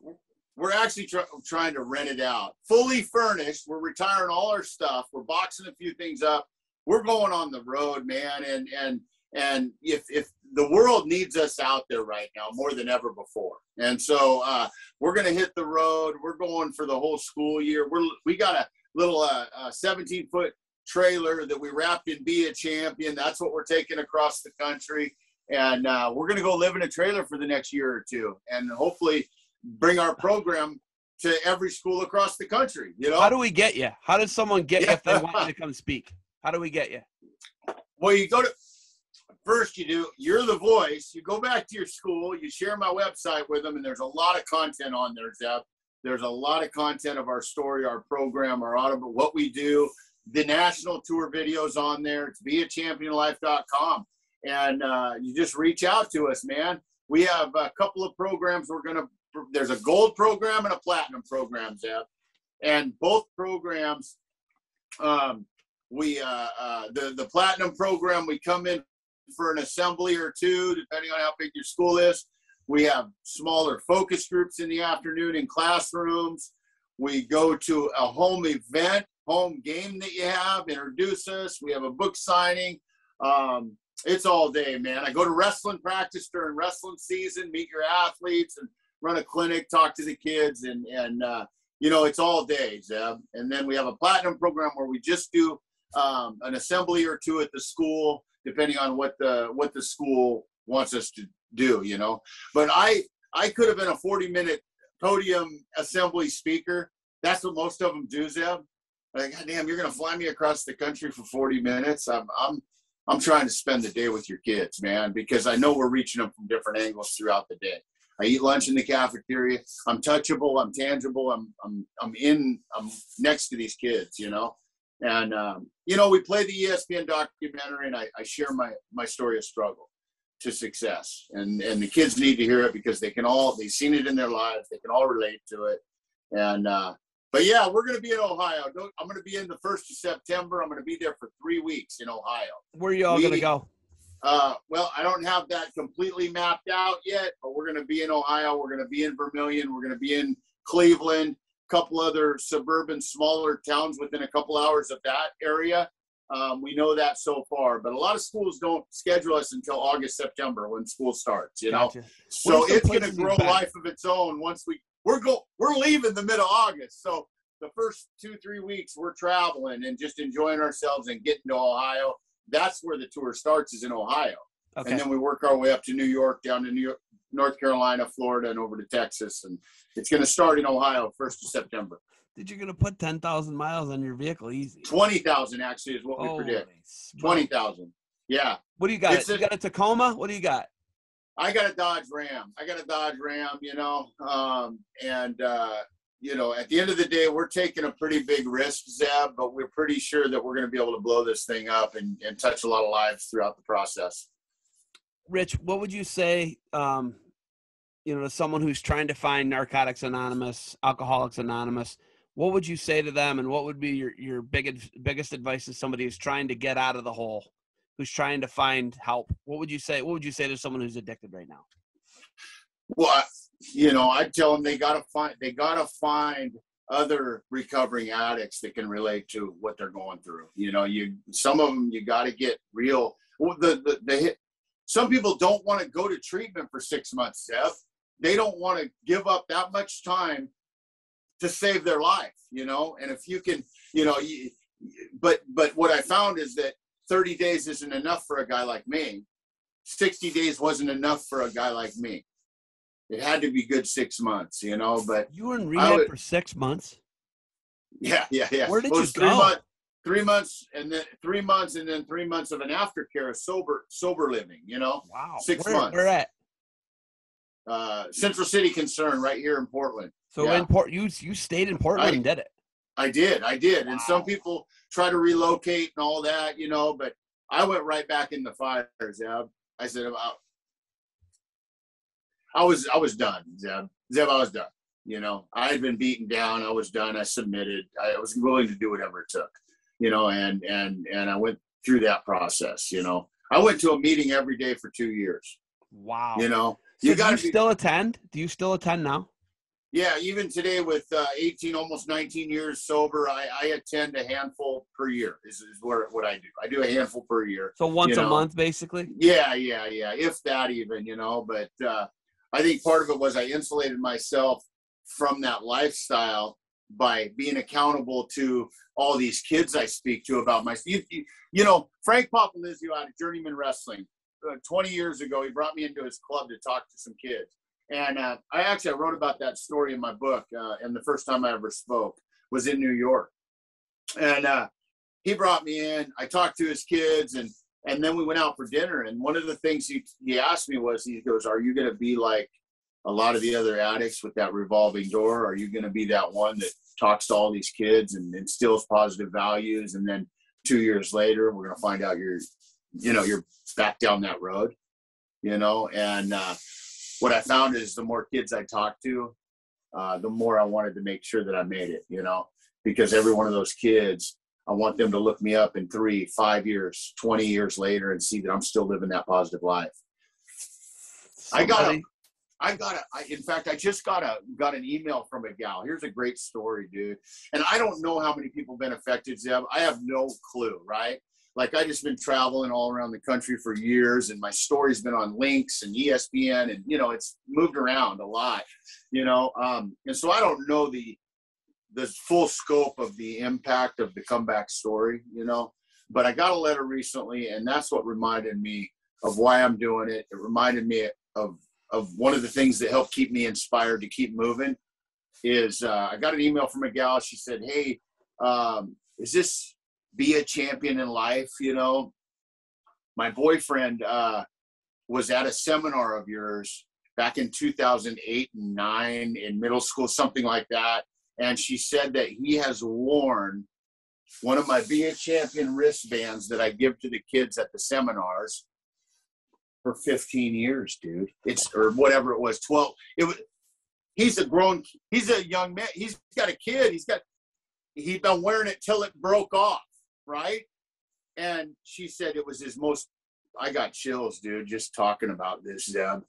S2: We're actually tr- trying to rent it out, fully furnished. We're retiring all our stuff. We're boxing a few things up. We're going on the road, man, and and and if if the world needs us out there right now more than ever before, and so uh, we're gonna hit the road. We're going for the whole school year. We're we got a little uh, uh 17 foot trailer that we wrapped in Be a Champion. That's what we're taking across the country and uh, we're going to go live in a trailer for the next year or two, and hopefully bring our program to every school across the country. You know,
S1: how do we get you? How does someone get yeah. you if they want you to come speak? How do we get you?
S2: Well, you go to first. You do. You're the voice. You go back to your school. You share my website with them, and there's a lot of content on there, Zeb. There's a lot of content of our story, our program, our audible, what we do, the national tour videos on there. It's beachampionlife.com and uh, you just reach out to us, man. We have a couple of programs. We're gonna. There's a gold program and a platinum program, Zeb, and both programs. Um, we uh, uh, the the platinum program. We come in for an assembly or two, depending on how big your school is. We have smaller focus groups in the afternoon in classrooms. We go to a home event, home game that you have, introduce us. We have a book signing. Um, it's all day, man. I go to wrestling practice during wrestling season, meet your athletes, and run a clinic, talk to the kids, and and uh, you know it's all day, Zeb. And then we have a platinum program where we just do um, an assembly or two at the school, depending on what the what the school wants us to do. You know, but I I could have been a 40 minute podium assembly speaker. That's what most of them do, Zeb. Like, God damn, you're gonna fly me across the country for 40 minutes. I'm I'm I'm trying to spend the day with your kids, man, because I know we're reaching them from different angles throughout the day. I eat lunch in the cafeteria. I'm touchable. I'm tangible. I'm I'm I'm in. I'm next to these kids, you know. And um, you know, we play the ESPN documentary, and I, I share my my story of struggle to success, and and the kids need to hear it because they can all they've seen it in their lives, they can all relate to it, and uh, but yeah, we're going to be in Ohio. I'm going to be in the first of September. I'm going to be there for three weeks in Ohio.
S1: Where are you all going to go?
S2: Uh, well, I don't have that completely mapped out yet, but we're going to be in Ohio. We're going to be in Vermilion. We're going to be in Cleveland, a couple other suburban, smaller towns within a couple hours of that area. Um, we know that so far, but a lot of schools don't schedule us until August, September when school starts. You know, gotcha. so it's going to grow life of its own once we we're go we're leaving the middle of August. So the first two three weeks we're traveling and just enjoying ourselves and getting to Ohio that's where the tour starts is in Ohio. Okay. And then we work our way up to New York, down to New York, North Carolina, Florida, and over to Texas. And it's going to start in Ohio, first of September.
S1: Did you going to put ten thousand miles on your vehicle? Easy.
S2: Twenty thousand actually is what we predict. Twenty thousand. Yeah.
S1: What do you got? you got a Tacoma? What do you got?
S2: I got a Dodge Ram. I got a Dodge Ram. You know, um, and uh, you know, at the end of the day, we're taking a pretty big risk, Zeb, but we're pretty sure that we're going to be able to blow this thing up and, and touch a lot of lives throughout the process.
S1: Rich, what would you say, um, you know, to someone who's trying to find Narcotics Anonymous, Alcoholics Anonymous? What would you say to them, and what would be your your biggest biggest advice to somebody who's trying to get out of the hole, who's trying to find help? What would you say? What would you say to someone who's addicted right now?
S2: Well, you know, I tell them they gotta find they gotta find other recovering addicts that can relate to what they're going through. You know, you some of them you got to get real. Well, the the, the hit, some people don't want to go to treatment for six months, Seth. They don't want to give up that much time to save their life. You know, and if you can, you know, you, but but what I found is that 30 days isn't enough for a guy like me. 60 days wasn't enough for a guy like me it had to be good six months, you know. But
S1: you were in rehab would, for six months.
S2: Yeah, yeah, yeah.
S1: Where did well, you
S2: three
S1: go?
S2: Months, three months, and then three months, and then three months of an aftercare of sober sober living. You know.
S1: Wow.
S2: Six
S1: where,
S2: months.
S1: Where at?
S2: Uh, Central City Concern, right here in Portland.
S1: So yeah. in Port, you you stayed in Portland I, and did it.
S2: I did, I did, wow. and some people try to relocate and all that, you know, but I went right back in the fires. Yeah, I said about I was I was done, Zeb. Zeb, I was done. You know, I had been beaten down. I was done. I submitted. I was willing to do whatever it took. You know, and and and I went through that process. You know, I went to a meeting every day for two years.
S1: Wow.
S2: You know,
S1: so you got to still attend. Do you still attend now?
S2: Yeah, even today with uh, 18, almost 19 years sober, I, I attend a handful per year. Is, is what, what I do. I do a handful per year.
S1: So once a know. month, basically.
S2: Yeah, yeah, yeah. If that even, you know. But uh, I think part of it was I insulated myself from that lifestyle by being accountable to all these kids I speak to about my, you, you, you know, Frank Popolizio out of Journeymen Wrestling, uh, 20 years ago, he brought me into his club to talk to some kids. And uh, I actually I wrote about that story in my book. Uh, and the first time I ever spoke was in New York. And uh, he brought me in. I talked to his kids, and and then we went out for dinner and one of the things he, he asked me was he goes are you going to be like a lot of the other addicts with that revolving door? Are you going to be that one that talks to all these kids and instills positive values and then two years later we're going to find out you're you know you're back down that road? You know and uh, what i found is the more kids i talked to uh, the more i wanted to make sure that i made it you know because every one of those kids I want them to look me up in three, five years, 20 years later and see that I'm still living that positive life. I got a, I got a, I, in fact, I just got a, got an email from a gal. Here's a great story, dude. And I don't know how many people been affected, Zeb. I have no clue, right? Like I just been traveling all around the country for years and my story's been on links and ESPN and, you know, it's moved around a lot, you know? Um, and so I don't know the, the full scope of the impact of the comeback story, you know. But I got a letter recently, and that's what reminded me of why I'm doing it. It reminded me of of one of the things that helped keep me inspired to keep moving. Is uh, I got an email from a gal. She said, "Hey, um, is this be a champion in life?" You know, my boyfriend uh, was at a seminar of yours back in 2008 and 9 in middle school, something like that and she said that he has worn one of my Be a Champion wristbands that I give to the kids at the seminars for 15 years, dude. It's or whatever it was, 12. It was he's a grown he's a young man. He's got a kid. He's got he'd been wearing it till it broke off, right? And she said it was his most I got chills, dude, just talking about this, Zeb.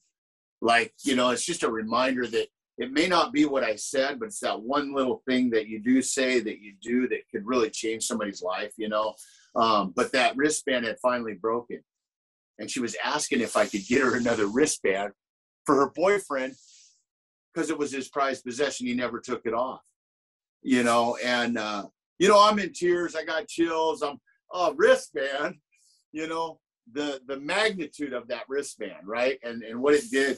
S2: Like, you know, it's just a reminder that it may not be what I said, but it's that one little thing that you do say that you do that could really change somebody's life, you know. Um, but that wristband had finally broken. And she was asking if I could get her another wristband for her boyfriend because it was his prized possession. He never took it off, you know. And, uh, you know, I'm in tears. I got chills. I'm, oh, wristband, you know, the the magnitude of that wristband, right? And and what it did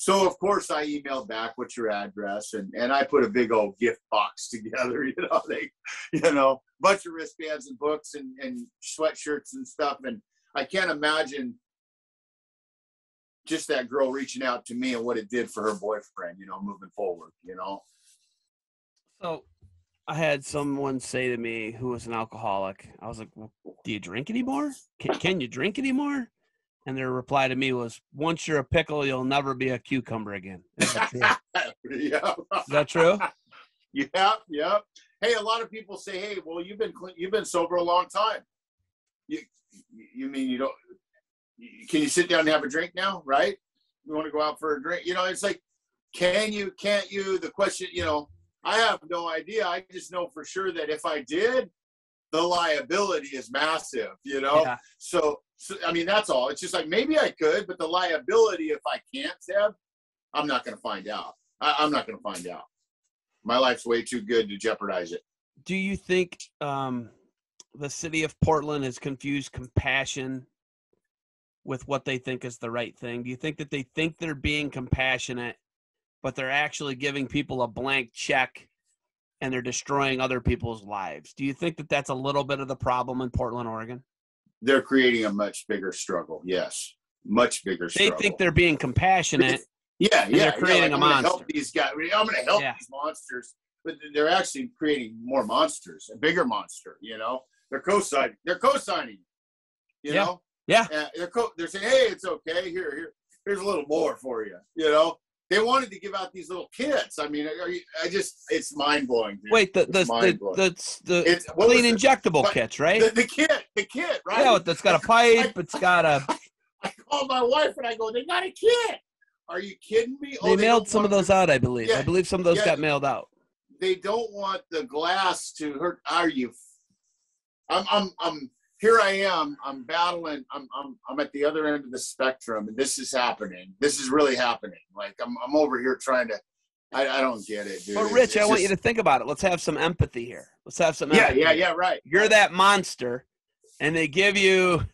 S2: so of course I emailed back, what's your address? And and I put a big old gift box together, you know, they you know, bunch of wristbands and books and, and sweatshirts and stuff. And I can't imagine just that girl reaching out to me and what it did for her boyfriend, you know, moving forward, you know.
S1: So I had someone say to me who was an alcoholic, I was like, well, Do you drink anymore? Can, can you drink anymore? And their reply to me was, "Once you're a pickle, you'll never be a cucumber again." Is that true?
S2: yeah.
S1: Is that true?
S2: yeah, yeah. Hey, a lot of people say, "Hey, well, you've been you've been sober a long time." You you mean you don't? Can you sit down and have a drink now? Right? You want to go out for a drink? You know, it's like, can you? Can't you? The question, you know, I have no idea. I just know for sure that if I did, the liability is massive. You know, yeah. so so, I mean, that's all. It's just like maybe I could, but the liability, if I can't, Zeb, I'm not going to find out. I, I'm not going to find out. My life's way too good to jeopardize it.
S1: Do you think um, the city of Portland has confused compassion with what they think is the right thing? Do you think that they think they're being compassionate, but they're actually giving people a blank check and they're destroying other people's lives? Do you think that that's a little bit of the problem in Portland, Oregon?
S2: They're creating a much bigger struggle. Yes, much bigger. Struggle.
S1: They think they're being compassionate.
S2: yeah, yeah.
S1: They're creating
S2: yeah,
S1: like, a monster.
S2: Help these guys. I'm going to help yeah. these monsters, but they're actually creating more monsters, a bigger monster. You know, they're co-signing. They're co-signing. You
S1: yeah.
S2: know.
S1: Yeah.
S2: Uh, they're co- they're saying, "Hey, it's okay. Here, here, here's a little more for you." You know, they wanted to give out these little kits. I mean, you, I just it's mind blowing.
S1: Wait, the the the, the, the it's, clean injectable it? kits, right?
S2: The, the, kit, the kit, right?
S1: Yeah, that's got a pipe. I, it's got a.
S2: I called my wife and I go, they got a kit. Are you kidding me?
S1: They, oh, they mailed some of those out, I believe. Yeah, I believe some of those yeah, got mailed out.
S2: They don't want the glass to hurt. Are you? I'm I'm I'm here I am. I'm battling. I'm I'm I'm at the other end of the spectrum, and this is happening. This is really happening. Like I'm I'm over here trying to. I, I don't get it, dude.
S1: But Rich, it's, I want you to think about it. Let's have some empathy here. Let's have some.
S2: Yeah, yeah, yeah. Right.
S1: You're that monster, and they give you.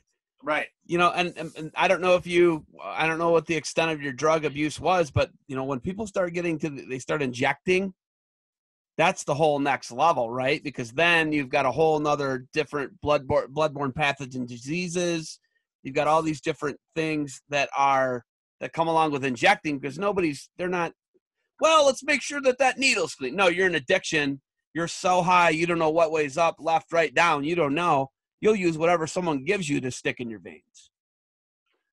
S2: Right.
S1: You know, and, and, and I don't know if you, I don't know what the extent of your drug abuse was, but you know, when people start getting to, the, they start injecting that's the whole next level, right? Because then you've got a whole nother different bloodborne bloodborne pathogen diseases. You've got all these different things that are that come along with injecting because nobody's they're not. Well, let's make sure that that needle's clean. No, you're an addiction. You're so high, you don't know what way's up, left, right, down. You don't know. You'll use whatever someone gives you to stick in your veins.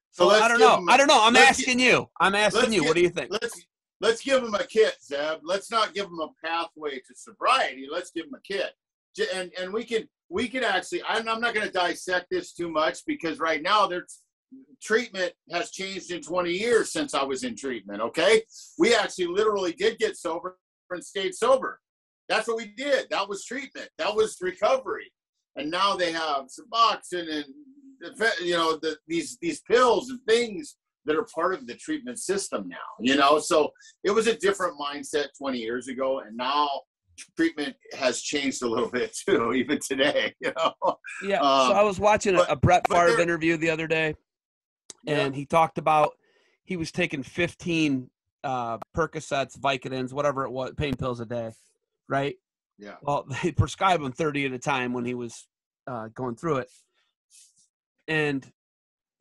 S1: So, so I don't know. I don't know. I'm asking you. I'm asking you. Get, what do you think?
S2: Let's let's give them a kit, Zeb. Let's not give them a pathway to sobriety. Let's give them a kit, and and we can we can actually. I'm, I'm not going to dissect this too much because right now there's treatment has changed in 20 years since I was in treatment. Okay, we actually literally did get sober and stayed sober. That's what we did. That was treatment. That was recovery. And now they have Suboxone and you know the, these these pills and things that are part of the treatment system now you know? So it was a different mindset 20 years ago and now treatment has changed a little bit too even today you know?
S1: Yeah um, so i was watching but, a, brett Favre interview the other day and yeah. he talked about he was taking 15 uh percocets vicodins whatever it was pain pills a day right?
S2: Yeah.
S1: Well they prescribed him 30 at a time when he was uh going through it. And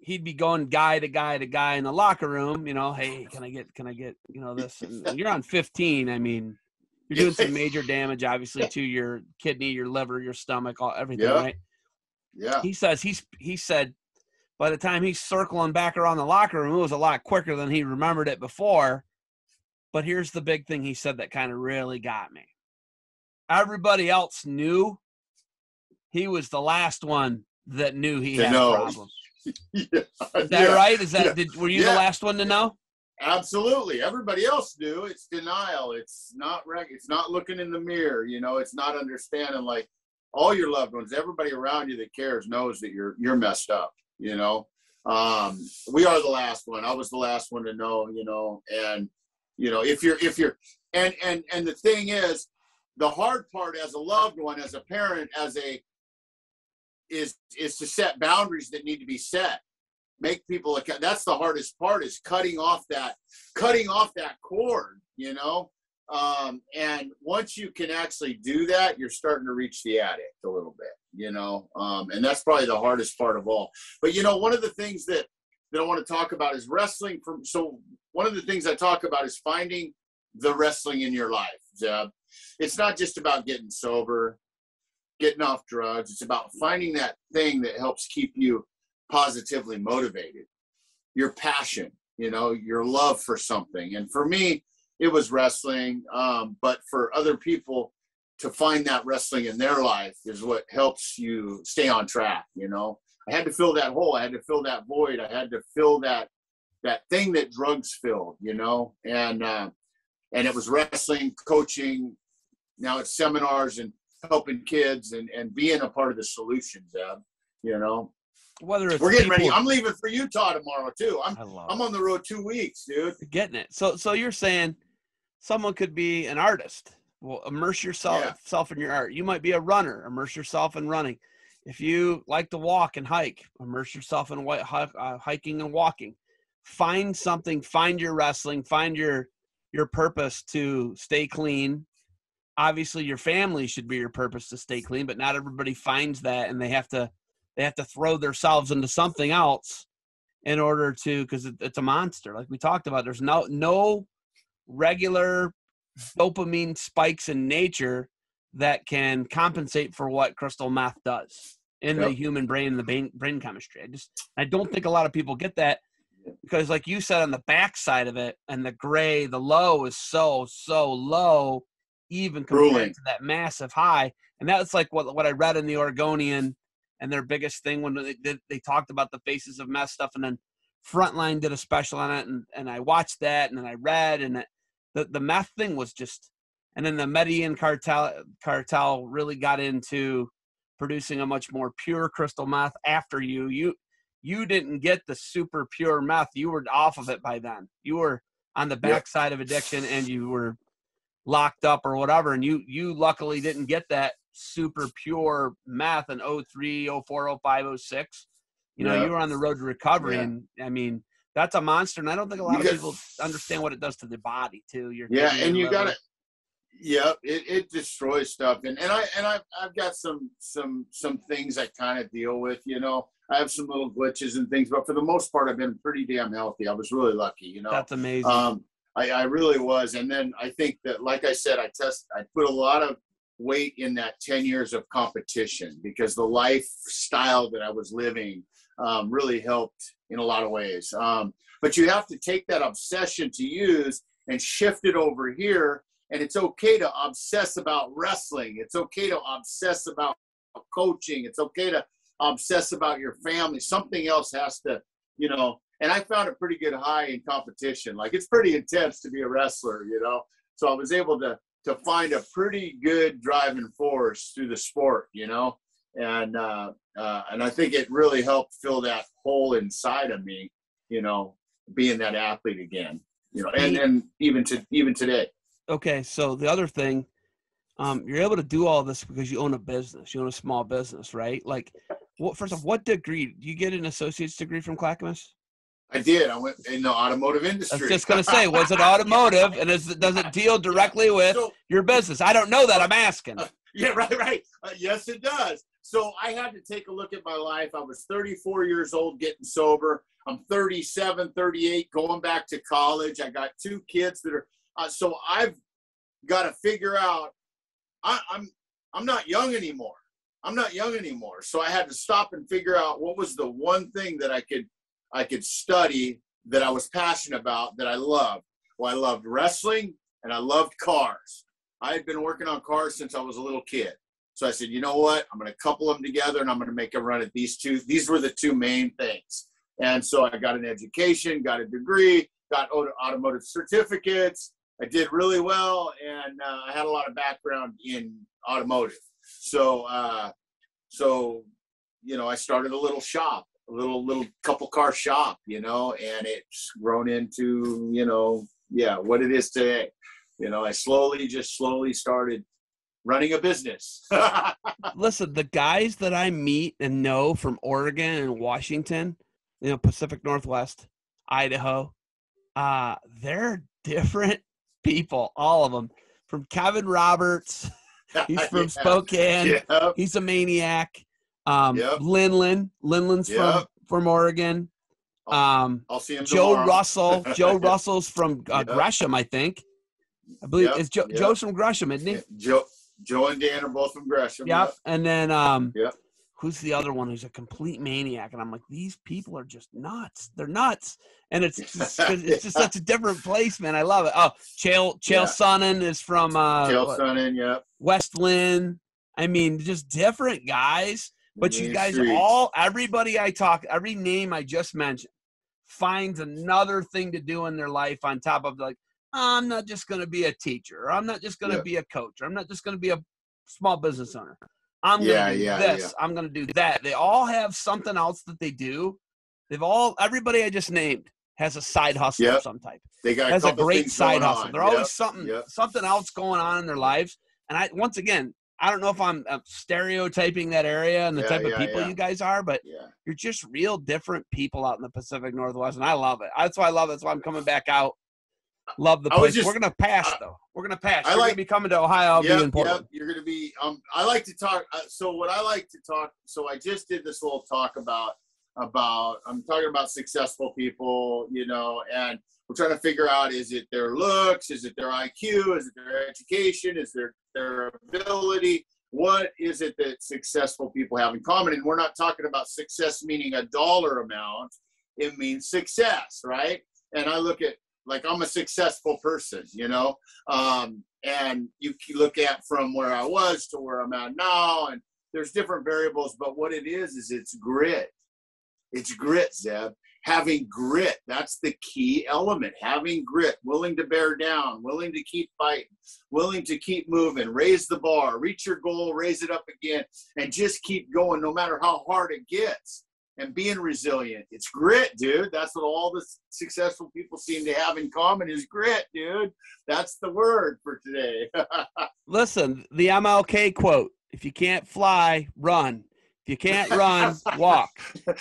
S1: he'd be going guy to guy to guy in the locker room, you know, hey, can I get, can I get, you know, this? And you're on 15. I mean, you're doing some major damage, obviously, to your kidney, your liver, your stomach, all everything,
S2: Yeah.
S1: right?
S2: Yeah.
S1: He says he's he said by the time he's circling back around the locker room, it was a lot quicker than he remembered it before. But here's the big thing he said that kind of really got me. Everybody else knew he was the last one that knew he had
S2: know.
S1: a problem.
S2: Yeah.
S1: Is that
S2: Yeah.
S1: right? Is that
S2: Yeah.
S1: did, were you the last one to know?
S2: Absolutely. Everybody else knew. It's denial. It's not rec- It's not looking in the mirror. You know, it's not understanding. Like all your loved ones, everybody around you that cares knows that you're you're messed up. You know, um, we are the last one. I was the last one to know. You know, and you know if you're if you're and and and the thing is, the hard part as a loved one, as a parent, as a is is to set boundaries that need to be set make people. That's the hardest part is cutting off that cutting off that cord, you know. Um, and once you can actually do that, you're starting to reach the addict a little bit, you know. Um, and that's probably the hardest part of all. But you know, one of the things that that I want to talk about is wrestling. From so one of the things I talk about is finding the wrestling in your life. Zeb. It's not just about getting sober, getting off drugs. It's about finding that thing that helps keep you positively motivated. Your passion you know your love for something. And for me it was wrestling um, but for other people to find that wrestling in their life is what helps you stay on track you know? I had to fill that hole. I had to fill that void. I had to fill that that thing that drugs filled you know? And uh, and it was wrestling coaching. Now it's seminars and helping kids and and being a part of the solution Zeb, you know
S1: Whether it's
S2: we're getting ready. I'm leaving for Utah tomorrow too. I'm I'm on the road two weeks, dude.
S1: Getting it. So so you're saying someone could be an artist. Well, immerse yourself
S2: Yeah.
S1: self in your art. You might be a runner. Immerse yourself in running. If you like to walk and hike, immerse yourself in what, hi- uh, hiking and walking. Find something. Find your wrestling. Find your your purpose to stay clean. Obviously, your family should be your purpose to stay clean, but not everybody finds that, and they have to they have to throw themselves into something else in order to because it, it's a monster. Like we talked about there's no no regular dopamine spikes in nature that can compensate for what crystal meth does in the human brain and the brain, brain chemistry. I just i don't think a lot of people get that because like you said on the backside of it and the gray the low is so so low even compared to that massive high and that's like what, what i read in the oregonian and their biggest thing when they did, they talked about the faces of meth stuff, and then Frontline did a special on it, and, and I watched that, and then I read, and it, the the meth thing was just, and then the Medellin cartel cartel really got into producing a much more pure crystal meth after you. You you didn't get the super pure meth. You were off of it by then. You were on the backside of addiction, and you were locked up or whatever, and you you luckily didn't get that super pure meth in 03, 04, 05, 06. You know,
S2: Yeah.
S1: you were on the road to recovery,
S2: Yeah.
S1: and I mean, that's a monster, and I don't think a lot of people understand what it does to the body too. Your
S2: Yeah, and you got to Yep, it, it destroys stuff, and and I and I've I've got some some some things I kind of deal with. You know, I have some little glitches and things, but for the most part, I've been pretty damn healthy. I was really lucky. You know,
S1: That's amazing.
S2: Um, I, I really was. And then I think that, like I said, I test, I put a lot of weight in that 10 years of competition because the lifestyle that I was living um, really helped in a lot of ways. Um, but you have to take that obsession to use and shift it over here. And it's okay to obsess about wrestling. It's okay to obsess about coaching. It's okay to obsess about your family. Something else has to, you know, and I found a pretty good high in competition. Like it's pretty intense to be a wrestler, you know. So I was able to to find a pretty good driving force through the sport, you know, and uh, uh, and I think it really helped fill that hole inside of me, you know, being that athlete again, you know, and and even to even today.
S1: okay, so the other thing, um, you're able to do all this because you own a business. You own a small business, right? Like, what? First off, what degree? Do you get an associate's degree from Clackamas?
S2: I did. I went in the automotive
S1: I
S2: industry.
S1: was just gonna say, was it automotive, and is, does it deal directly with
S2: So-
S1: your business? I don't know that. I'm asking.
S2: Yeah, right, right. Uh, yes, it does. So I had to take a look at my life. I was 34 years old getting sober. I'm 37, 38, going back to college. I got two kids that are, uh, so I've, got to figure out. I, I'm I'm not young anymore. I'm not young anymore. So I had to stop and figure out what was the one thing that I could I could study that I was passionate about that I loved. Well, I loved wrestling and I loved cars. I had been working on cars since I was a little kid. So I said, you know what? I'm going to couple them together and I'm going to make a run at these two. These were the two main things. And so I got an education, got a degree, got automotive certificates. I did really well, and uh, I had a lot of background in automotive. So, uh, so you know, I started a little shop, little little couple car shop, you know, and it's grown into you know, yeah, what it is today. You know, I slowly, just slowly started running a business.
S1: Listen, the guys that I meet and know from Oregon and Washington, you know, Pacific Northwest, Idaho, uh, they're different people, all of them. From Kevin Roberts He's from yeah. Spokane. Yep. He's a maniac. Um, yep. Linlin. Linlin's yep. from from Oregon. Um,
S2: I'll see him.
S1: Joe tomorrow. Russell. Joe Russell's from uh, Gresham, I think. I believe it's Joe, Joe's from Gresham, isn't he?
S2: Joe, Joe and Dan are both from Gresham.
S1: Yep. And then um, yep. who's the other one who's a complete maniac? And I'm like, these people are just nuts. They're nuts. And it's just, it's just such a different place, man. I love it. Oh, Chael Chael yeah. Sonnen is from uh,
S2: Chael Sonnen, yep.
S1: West Linn. I mean, just different guys. But you guys all, everybody I talk, every name I just mentioned finds another thing to do in their life on top of like, I'm not just going to be a teacher. Or I'm not just going to be a coach. Or I'm not just going to be a small business owner. I'm yeah, going to do yeah, this. Yeah. I'm going to do that. They all have something else that they do. They've all, everybody I just named has a side hustle yep. of some type.
S2: They got
S1: has
S2: a,
S1: a great side hustle. On. They're yep. always something, yep. something else going on in their lives. And I once again, I don't know if I'm uh, stereotyping that area and the yeah, type of yeah, people yeah. you guys are, but you're just real different people out in the Pacific Northwest, and I love it. That's why I love it. That's why I'm coming back out. Love the place. Just, We're gonna pass uh, though. We're gonna pass. I you're like, gonna be coming to Ohio. I'll yep, be in Portland. Yep,
S2: you're gonna be. Um, I like to talk. Uh, so what I like to talk. So I just did this little talk about about. I'm talking about successful people, you know, and we're trying to figure out: is it their looks? Is it their IQ? Is it their education? Is their their ability. What is it that successful people have in common? And we're not talking about success meaning a dollar amount. It means success, right? And I look at like I'm a successful person, you know, um, and you look at from where I was to where I'm at now, and there's different variables, but what it is is it's grit. It's grit, Zeb. Having grit that's the key element. Having grit willing to bear down willing to keep fighting willing to keep moving. Raise the bar reach your goal raise it up again and just keep going no matter how hard it gets and being resilient. It's grit dude. That's what all the successful people seem to have in common is grit dude. That's the word for today.
S1: Listen the mlk quote if you can't fly run you can't run, walk.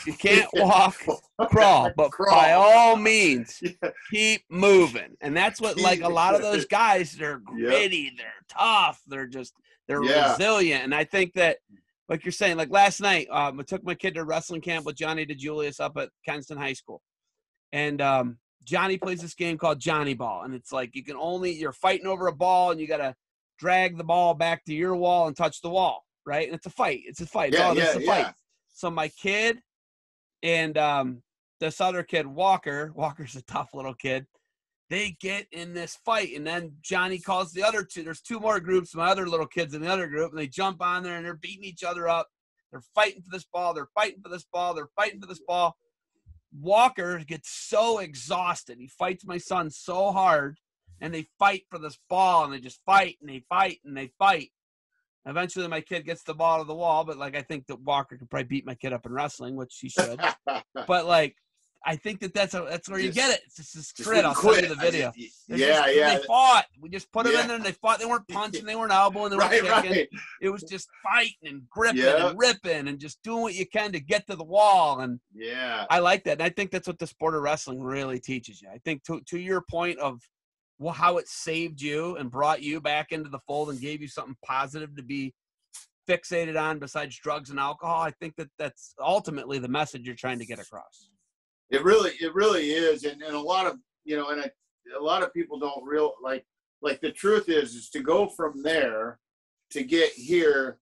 S1: You can't walk, crawl. But crawl. by all means, keep moving. And that's what like a lot of those guys, they're gritty, yep. they're tough, they're just they're yeah. resilient. And I think that like you're saying, like last night, um, I took my kid to wrestling camp with Johnni DiJulius up at Kenston High School. And um, Johnni plays this game called Johnny Ball. And it's like you can only you're fighting over a ball and you gotta drag the ball back to your wall and touch the wall right? And it's a fight. It's a fight. Yeah, oh, yeah, a fight. Yeah. So my kid and um, this other kid, Walker, Walker's a tough little kid. They get in this fight, and then Johnni calls the other two. There's two more groups, my other little kids in the other group, and they jump on there and they're beating each other up. They're fighting for this ball. They're fighting for this ball. They're fighting for this ball. Walker gets so exhausted. He fights my son so hard, and they fight for this ball, and they just fight and they fight and they fight. Eventually, my kid gets the ball to the wall, but like I think that Walker could probably beat my kid up in wrestling, which he should. but like, I think that that's a, that's where you get it. It's just this grit. I'll send you the video.
S2: Just, yeah,
S1: just,
S2: yeah.
S1: They fought. We just put them yeah. in there and they fought. They weren't punching. They weren't elbowing. They weren't right, kicking. Right. It was just fighting and gripping yeah. and ripping and just doing what you can to get to the wall. And
S2: yeah,
S1: I like that. And I think that's what the sport of wrestling really teaches you. I think to to your point of well, how it saved you and brought you back into the fold and gave you something positive to be fixated on besides drugs and alcohol. I think that that's ultimately the message you're trying to get across.
S2: It really, it really is, and, and a lot of you know, and a, a lot of people don't real like like the truth is, is to go from there to get here.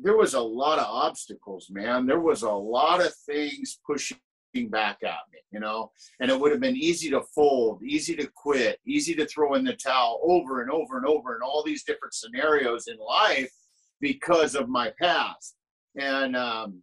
S2: There was a lot of obstacles, man. There was a lot of things pushing back at me, you know, and it would have been easy to fold, easy to quit, easy to throw in the towel over and over and over in all these different scenarios in life because of my past. And, um,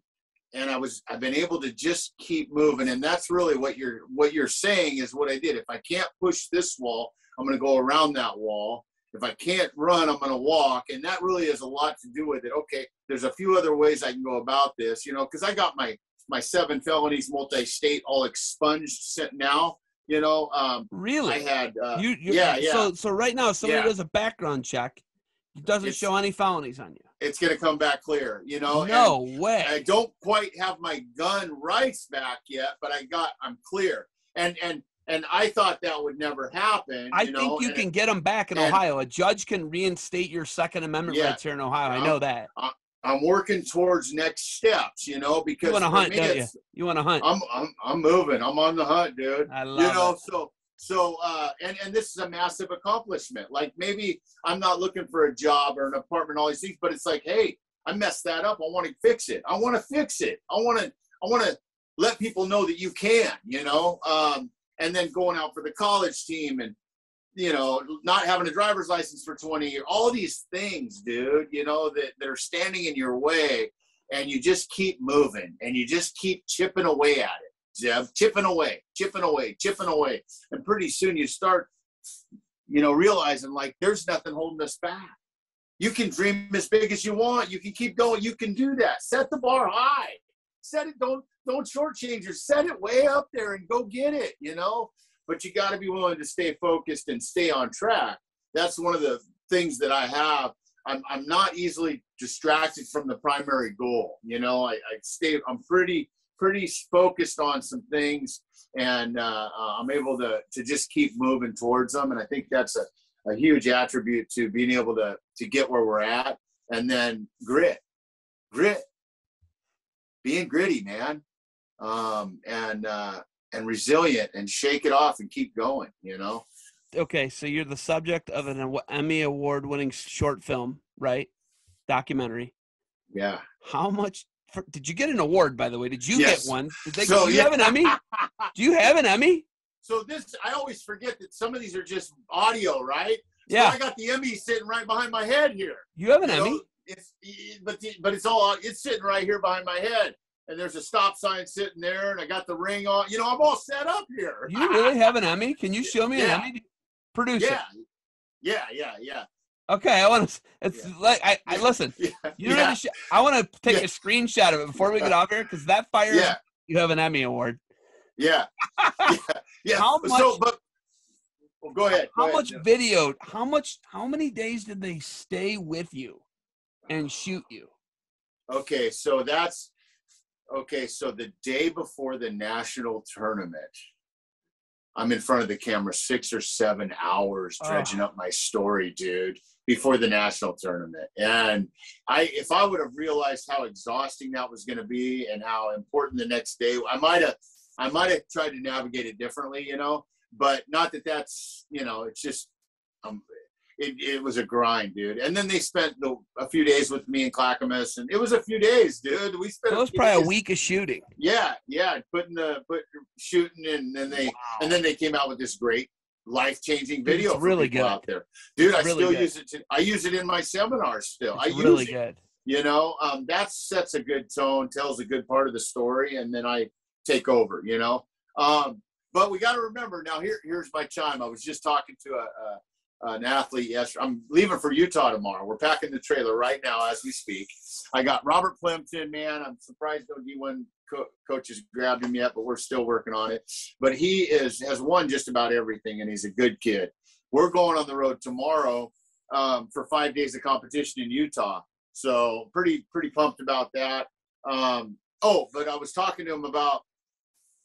S2: and I was I've been able to just keep moving. And that's really what you're what you're saying is what I did. If I can't push this wall I'm going to go around that wall. If I can't run I'm going to walk. And that really has a lot to do with it. Okay there's a few other ways I can go about this you know cuz I got my my seven felonies multi-state all expunged now you know um
S1: really
S2: I had uh,
S1: you, you
S2: yeah yeah
S1: so so right now if somebody
S2: Yeah.
S1: does a background check it doesn't
S2: It's-
S1: show any felonies on you
S2: it's going to come back clear you know and-
S1: no way
S2: I don't quite have my gun rights back yet, but I got I'm clear. And and and I thought that would never happen.
S1: I
S2: you know,
S1: think you
S2: and
S1: can get them back in
S2: and-
S1: Ohio. A judge can reinstate your Second Amendment
S2: Yeah.
S1: rights here in Ohio. I know that.
S2: I'm working towards next steps, you know, because
S1: You want to hunt, don't you? You want to hunt.
S2: I'm I'm I'm moving. I'm on the hunt, dude.
S1: I love
S2: you know,
S1: it.
S2: so so uh and and this is a massive accomplishment. Like maybe I'm not looking for a job or an apartment, all these things, but it's like, hey, I messed that up. I want to fix it. I want to fix it. I want to I want to let people know that you can, you know. Um, and then going out for the college team and you know not having a driver's license for 20 years all these things dude you know that, that are standing in your way and you just keep moving and you just keep chipping away at it Zeb, chipping away chipping away chipping away. And pretty soon you start you know realizing like there's nothing holding us back. You can dream as big as you want. You can keep going. You can do that. Set the bar high. Set it. Don't don't shortchange your set it way up there and go get it you know but you got to be willing to stay focused and stay on track. That's one of the things that i have. I'm, I'm not easily distracted from the primary goal you know? I, I stay i'm pretty pretty focused on some things and uh, uh, i'm able to to just keep moving towards them. And i think that's a, a huge attribute to being able to to get where we're at. And then grit. Grit. Being gritty man. Um and uh and resilient and shake it off and keep going you know
S1: Okay, so you're the subject of an Emmy award-winning short film, right? Documentary.
S2: yeah
S1: How much? For, did you get an award, by the way? Did you
S2: Yes.
S1: get one? Did they?
S2: So,
S1: do you
S2: yeah.
S1: have an Emmy? Do you have an Emmy?
S2: so this i always forget that some of these are just audio right so
S1: Yeah.
S2: i got the emmy sitting right behind my head here
S1: You have an
S2: You know,
S1: Emmy?
S2: it's but the- but it's all it's sitting right here behind my head and there's a stop sign sitting there and i got the ring on you know i'm all set up here
S1: You really have an Emmy? Can you show me
S2: Yeah.
S1: an Emmy? Produce it.
S2: yeah yeah yeah yeah
S1: Okay, I want to. It's
S2: Yeah.
S1: like I, I listen.
S2: yeah
S1: You
S2: yeah,
S1: sh- I want to take
S2: Yeah.
S1: a screenshot of it before we get off here because that fire.
S2: yeah
S1: You have an Emmy award.
S2: yeah yeah
S1: How
S2: so but well, go ahead go
S1: How
S2: ahead,
S1: much video? How much? How many days did they stay with you and shoot you?
S2: Okay, so that's okay. So the day before the national tournament, I'm in front of the camera six or seven hours
S1: Oh.
S2: dredging up my story, dude, before the national tournament. And I, if I would have realized how exhausting that was going to be and how important the next day, I might have, I might have tried to navigate it differently, you know. But not that that's, you know, it's just, um, it, it was a grind, dude. And then they spent the, a few days with me in Clackamas, and it was a few days, dude. We spent.
S1: It was
S2: few
S1: probably a week of shooting.
S2: Yeah, yeah, putting the put shooting, and then they and then they came out with this great life changing video
S1: it's really good.
S2: out there, dude. I
S1: really
S2: still
S1: good.
S2: use it. To, I use it in my seminars still. I use
S1: really
S2: it.
S1: good.
S2: You know, um, that sets a good tone, tells a good part of the story, and then I take over. You know, um, but we got to remember now. Here, here's my chime. I was just talking to a, a an athlete yesterday. I'm leaving for Utah tomorrow. We're packing the trailer right now as we speak. I got Robert Plimpton, man. I'm surprised no D1 co- coaches grabbed him yet, but we're still working on it. But he is has won just about everything, and he's a good kid. We're going on the road tomorrow um, for five days of competition in Utah. So pretty pretty pumped about that. Um, oh, but I was talking to him about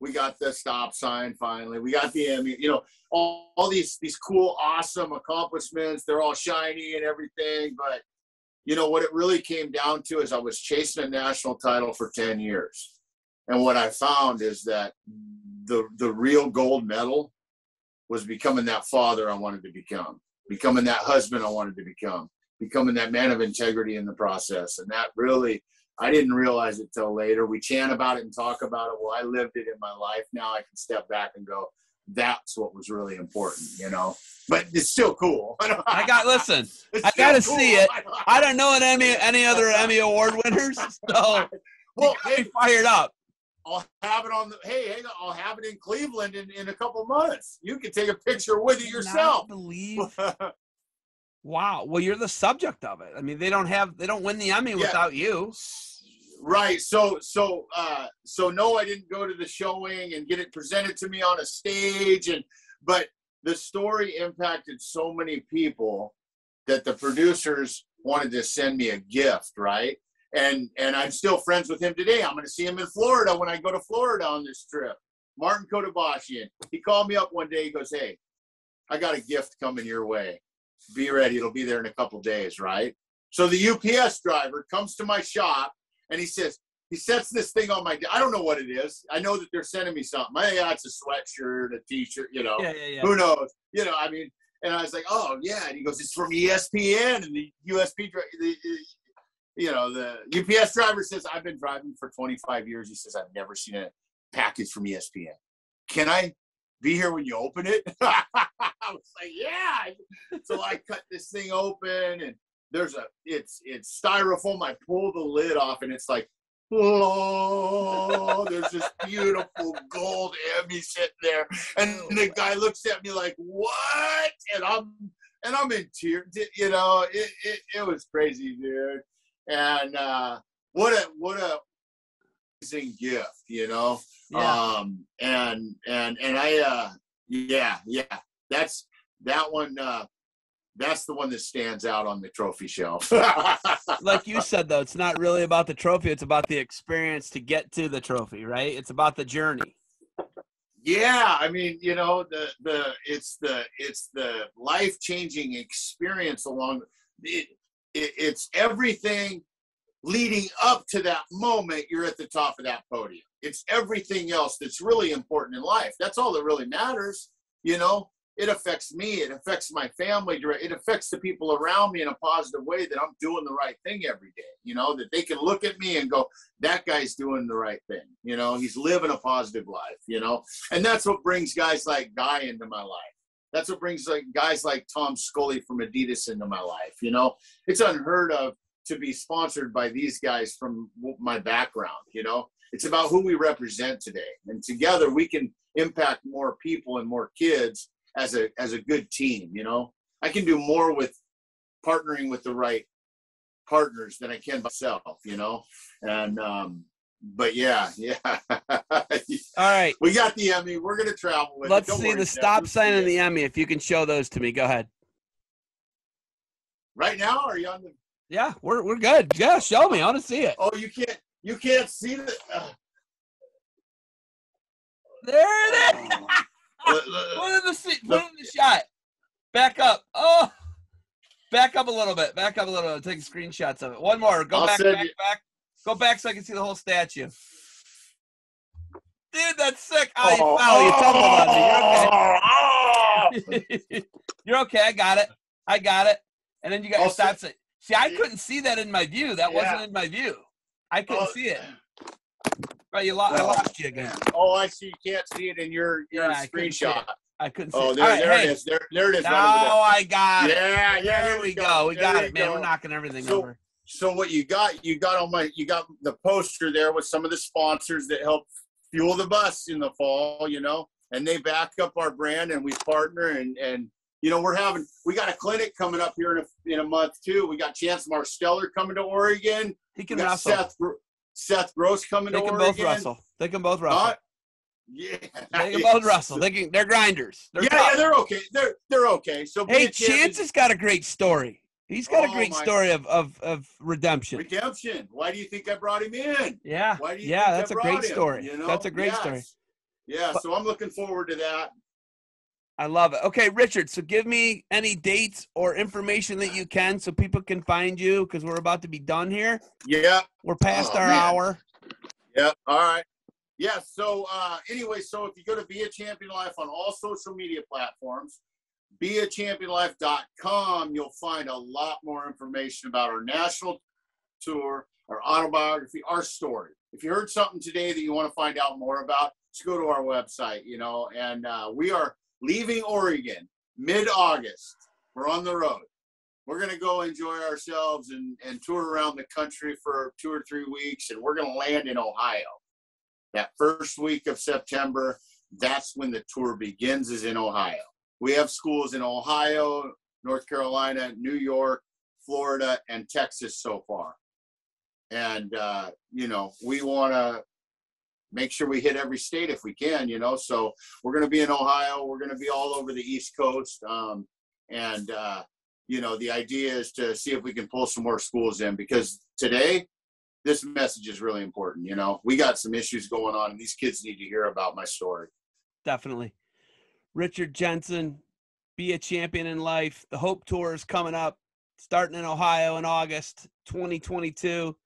S2: we got the stop sign finally. We got the Emmy. You know, all, all these these cool, awesome accomplishments. They're all shiny and everything, but you know what it really came down to is I was chasing a national title for 10 years. And what I found is that the the real gold medal was becoming that father I wanted to become. becoming that husband I wanted to become, becoming that man of integrity in the process. And that really, I didn't realize it till later. We chant about it and talk about it. Well, I lived it in my life. Now I can step back and go, that's what was really important, you know. But it's still cool.
S1: I got listen. I got to cool. see it. I don't know any any other Emmy award winners, so well, hey, fired up.
S2: I'll have it on the. Hey, hang on, I'll have it in Cleveland in, in a couple months. You can take a picture with it yourself.
S1: believe. wow. Well, you're the subject of it. I mean, they don't have. They don't win the Emmy yeah. without you.
S2: Right. So so uh so no, I didn't go to the showing and get it presented to me on a stage and but the story impacted so many people that the producers wanted to send me a gift, right? And and I'm still friends with him today. I'm gonna see him in Florida when I go to Florida on this trip. Martin Khodabakhshian. He called me up one day, he goes, Hey, I got a gift coming your way. Be ready, it'll be there in a couple days, right? So the UPS driver comes to my shop and he says, he sets this thing on my. I don't know what it is. I know that they're sending me something. I, yeah, it's a sweatshirt, a t-shirt. You know,
S1: yeah, yeah, yeah.
S2: who knows? You know, I mean, and I was like, oh yeah. And he goes, it's from ESPN, and the USP, the, you know, the UPS driver says, I've been driving for 25 years. He says, I've never seen a package from ESPN. Can I be here when you open it? I was like, yeah. So I cut this thing open and there's a it's it's styrofoam. I pull the lid off and it's like oh, there's this beautiful gold Emmy sitting there, and the guy looks at me like, "What?" And I'm and I'm in tears. You know, it it, it was crazy, dude. And uh, what a what a amazing gift, you know. Yeah. Um, and and and I uh, yeah yeah that's that one. Uh, that's the one that stands out on the trophy shelf.
S1: like you said, though, it's not really about the trophy; it's about the experience to get to the trophy, right? It's about the journey.
S2: Yeah, I mean, you know, the the it's the it's the life changing experience along. It, it, it's everything leading up to that moment. You're at the top of that podium. It's everything else that's really important in life. That's all that really matters. You know, it affects me it affects my family it affects the people around me in a positive way that i'm doing the right thing every day you know that they can look at me and go that guy's doing the right thing you know he's living a positive life you know and that's what brings guys like guy into my life that's what brings like guys like tom scully from adidas into my life you know it's unheard of to be sponsored by these guys from my background you know it's about who we represent today and together we can impact more people and more kids as a as a good team. You know, I can do more with partnering with the right partners than I can myself. You know, and um, but yeah, yeah. All
S1: right,
S2: we got the Emmy. We're gonna travel with.
S1: Let's see worry, the stop sign and the Emmy. If you can show those to me, go ahead.
S2: Right now, are you on the?
S1: Yeah, we're we're good. Yeah, show me. I want to see it.
S2: Oh, you can't you can't see the. Uh...
S1: There it is. put in the seat. Put in the shot. Back up. Oh, back up a little bit. Back up a little bit. Take screenshots of it. One more. Go I'll back. Back. You. Back. Go back so I can see the whole statue. Dude, that's sick. Oh, oh. You tumbled on me. You're okay. Oh. You're okay. I got it. I got it. And then you got your stop sign. See, I couldn't see that in my view. That yeah. wasn't in my view. I couldn't oh. see it. Right, you lo- well, I lost you again.
S2: Oh, I see. You can't see it in your, your yeah, screenshot.
S1: I couldn't see.
S2: Oh, it. Oh, there, right, there hey. it is. There, there it is.
S1: Now I got
S2: it. Yeah, yeah.
S1: There we go. go. We there got it, man. Go. We're knocking everything
S2: so,
S1: over.
S2: So what you got? You got on my. You got the poster there with some of the sponsors that help fuel the bus in the fall. You know, and they back up our brand, and we partner, and and you know we're having we got a clinic coming up here in a in a month too. We got Chance Marsteller coming to Oregon.
S1: He can wrestle.
S2: Seth Seth Gross coming
S1: they
S2: to
S1: can both wrestle. They can both wrestle. Uh,
S2: yeah,
S1: they can both wrestle. They can. They're grinders. They're
S2: yeah, yeah, they're okay. They're they're okay. So
S1: hey, Chance has got a great story. He's got oh, a great story of, of of redemption.
S2: Redemption. Why do you think I brought him in?
S1: Yeah.
S2: Why do you
S1: yeah, that's
S2: a
S1: great
S2: him,
S1: story.
S2: You know?
S1: That's a great
S2: yes.
S1: story.
S2: Yeah, but, so I'm looking forward to that.
S1: I love it. Okay, Richard. So give me any dates or information that you can, so people can find you, because we're about to be done here.
S2: Yeah.
S1: We're past
S2: oh,
S1: our
S2: man.
S1: hour.
S2: Yeah. All right. Yeah. So uh, anyway, so if you go to Be a Champion Life on all social media platforms, beachampionlife.com, you'll find a lot more information about our national tour, our autobiography, our story. If you heard something today that you want to find out more about, just go to our website, you know, and uh, we are leaving Oregon mid August. We're on the road. We're going to go enjoy ourselves and, and tour around the country for two or three weeks, and we're going to land in Ohio. That first week of September, that's when the tour begins, is in Ohio. We have schools in Ohio, North Carolina, New York, Florida, and Texas so far. And, uh, you know, we want to make sure we hit every state if we can, you know. So we're going to be in Ohio. We're going to be all over the East Coast. Um, and, uh, you know, the idea is to see if we can pull some more schools in because today, this message is really important. You know, we got some issues going on, and these kids need to hear about my story.
S1: Definitely. Richard Jensen, be a champion in life. The Hope Tour is coming up, starting in Ohio in August 2022.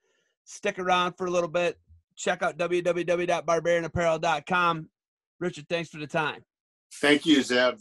S1: Stick around for a little bit. Check out www.barbarianapparel.com. Richard, thanks for the time.
S2: Thank you, Zeb.